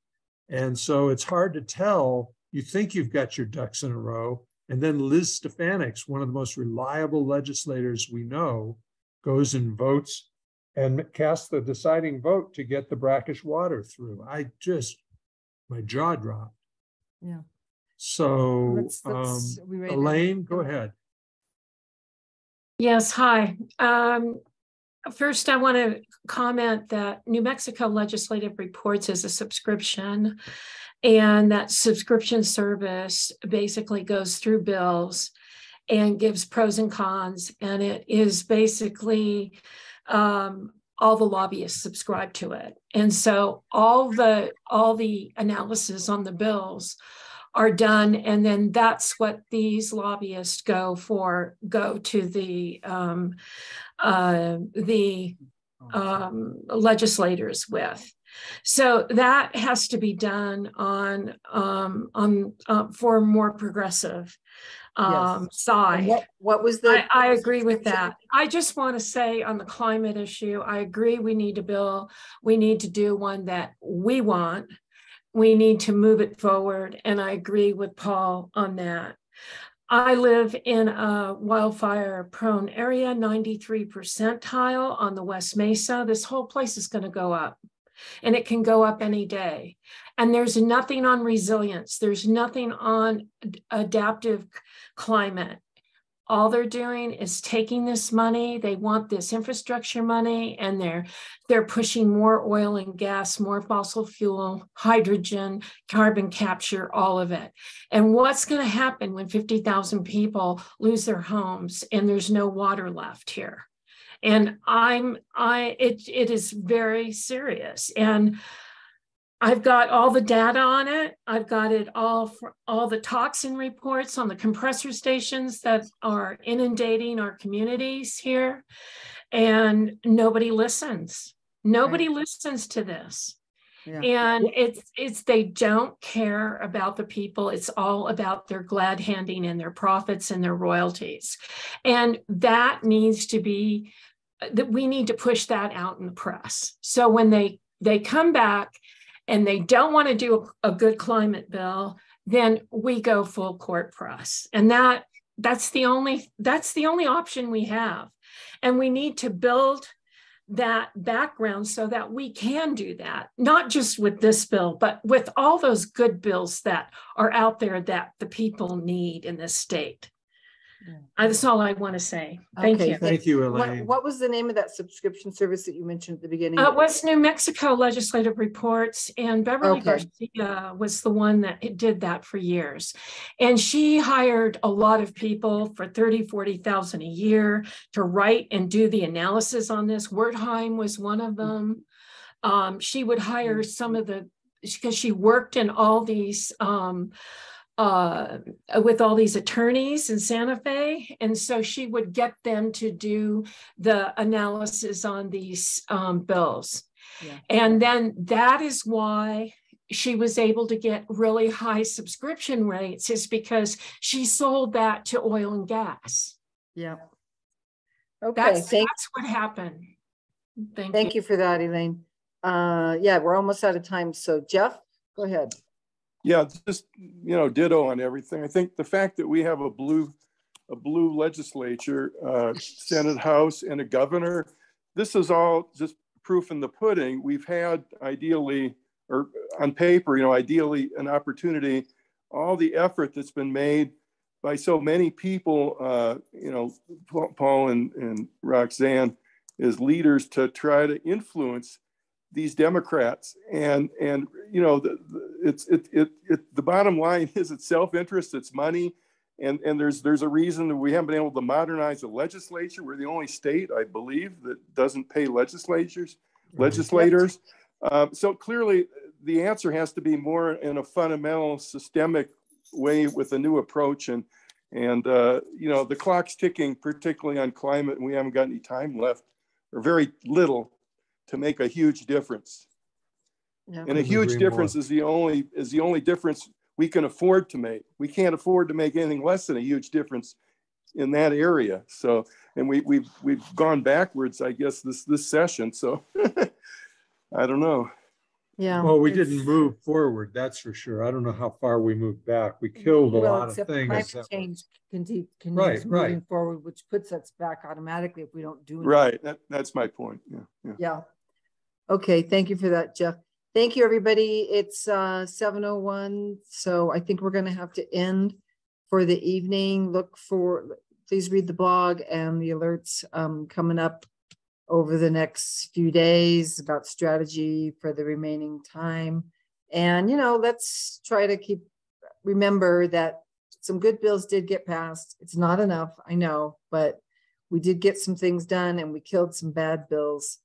And so it's hard to tell. You think you've got your ducks in a row, and then Liz Stefanics' one of the most reliable legislators we know, goes and votes and cast the deciding vote to get the brackish water through. I just, my jaw dropped. Yeah. So, Let's- let's- um, are we ready to- Elaine, go ahead. Yes, hi. Um, First, I want to comment that New Mexico Legislative Reports is a subscription. And that subscription service basically goes through bills and gives pros and cons. And it is basically um, all the lobbyists subscribe to it. And so all the all the analysis on the bills are done and then that's what these lobbyists go for go to the um, uh, the um, legislators with So that has to be done on, um, on, uh, for more progressive um, And side. What, what was the? I, I agree with that. I just want to say on the climate issue, I agree we need to bill, we need to do one that we want. We need to move it forward, and I agree with Paul on that. I live in a wildfire prone area, 93 percentile on the West Mesa. This whole place is going to go up and it can go up any day. And there's nothing on resilience. There's nothing on adaptive climate. All they're doing is taking this money. They want this infrastructure money and they're they're pushing more oil and gas, more fossil fuel, hydrogen, carbon capture, all of it. And what's going to happen when 50,000 people lose their homes and there's no water left here? And I'm I it it is very serious. And I've got all the data on it. I've got it all for all the toxin reports on the compressor stations that are inundating our communities here. And nobody listens. Nobody listens to this. Yeah. And it's it's they don't care about the people. It's all about their glad handing and their profits and their royalties. And that needs to be that we need to push that out in the press. So when they they come back and they don't want to do a, a good climate bill, then we go full court press. And that that's the only that's the only option we have. And we need to build that background so that we can do that, not just with this bill, but with all those good bills that are out there that the people need in this state. That's all I want to say. Thank Okay, you. Thank you, What, Elaine. what was the name of that subscription service that you mentioned at the beginning? Uh, West New Mexico Legislative Reports and Beverly Okay. Garcia was the one that did that for years. And she hired a lot of people for 30, 40,000 a year to write and do the analysis on this. Wertheim was one of them. Um, she would hire some of the, because she worked in all these, um, uh, with all these attorneys in Santa Fe. And so she would get them to do the analysis on these um, bills. Yeah. And then that is why she was able to get really high subscription rates is because she sold that to oil and gas. Yeah. Okay, That's, thank, that's what happened. Thank, you. thank you for that, Elaine. Uh, yeah, we're almost out of time. So Jeff, go ahead. Yeah, just, you know, ditto on everything. I think the fact that we have a blue, a blue legislature, uh, Senate, House, and a governor, this is all just proof in the pudding. We've had ideally, or on paper, you know, ideally an opportunity, all the effort that's been made by so many people, uh, you know, Paul and, and Roxanne as leaders to try to influence these Democrats. And, and, you know, the, the- it's, it, it, it, the bottom line is it's self-interest, it's money. And, and there's, there's a reason that we haven't been able to modernize the legislature. We're the only state, I believe, that doesn't pay legislatures, legislators. Uh, so clearly the answer has to be more in a fundamental systemic way with a new approach. And, and, uh, you know, the clock's ticking, particularly on climate, and we haven't got any time left or very little to make a huge difference. Yeah. And a huge agree more. difference is the only, is the only difference we can afford to make. We can't afford to make anything less than a huge difference in that area. So, and we, we've, we've gone backwards, I guess, this, this session. So I don't know. Yeah. Well, we didn't move forward, that's for sure. I don't know how far we moved back. We killed a Well, lot of things. Climate that were- change conti- Right, continues right. moving forward, which puts us back automatically if we don't do anything. Right. That, that's my point. Yeah. Yeah. Yeah. Okay, thank you for that, Jeff. Thank you, everybody. It's uh seven oh one, so I think we're gonna have to end for the evening. Look for, please read the blog and the alerts um coming up over the next few days about strategy for the remaining time. And, you know, let's try to keep, remember that some good bills did get passed. It's not enough, I know, but we did get some things done and we killed some bad bills.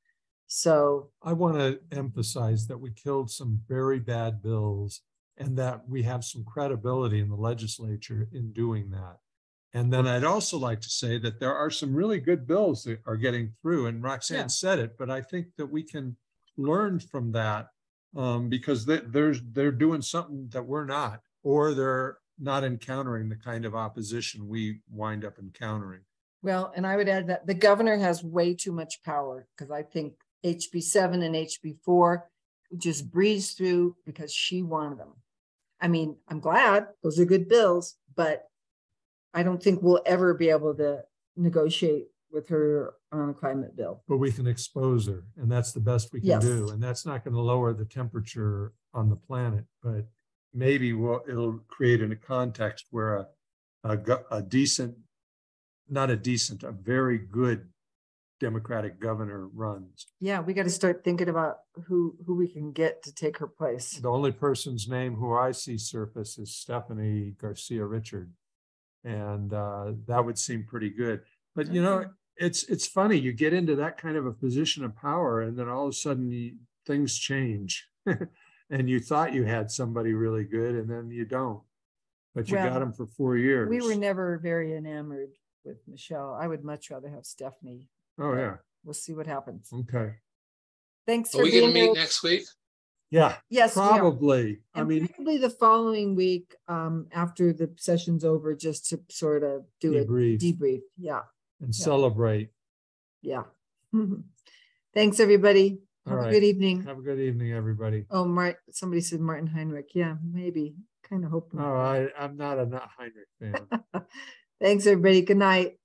So, I want to emphasize that we killed some very bad bills and that we have some credibility in the legislature in doing that. And then I'd also like to say that there are some really good bills that are getting through and Yeah. Roxanne said it, but I think that we can learn from that Um, because they, there's, they're doing something that we're not, or they're not encountering the kind of opposition we wind up encountering. Well, and I would add that the governor has way too much power because I think HB seven and HB four just breezed through because she wanted them. I mean, I'm glad those are good bills, but I don't think we'll ever be able to negotiate with her on a climate bill. But we can expose her, and that's the best we can Yes. do, and that's not gonna lower the temperature on the planet, but maybe will, it'll create in a context where a, a, a decent, not a decent, a very good Democratic governor runs. Yeah, we got to start thinking about who, who we can get to take her place. The only person's name who I see surface is Stephanie Garcia Richard. And uh, that would seem pretty good. But you know, it's, it's funny, you get into that kind of a position of power and then all of a sudden you, things change. And you thought you had somebody really good and then you don't. But you got Well, them for four years. We were never very enamored with Michelle. I would much rather have Stephanie. Oh, yeah. We'll see what happens. Okay. Thanks Are for we gonna meet here. next week? Yeah, Yes, we are. probably. I And mean, probably the following week, um, after the session's over, just to sort of do a Debrief. debrief. Yeah, and yeah. celebrate. yeah. Thanks, everybody. All Have a right. good evening. Have a good evening, everybody. Oh, Mart, somebody said Martin Heinrich. Yeah, maybe. Kind of hoping. Oh, I, I'm not a not Heinrich fan. Thanks, everybody. Good night.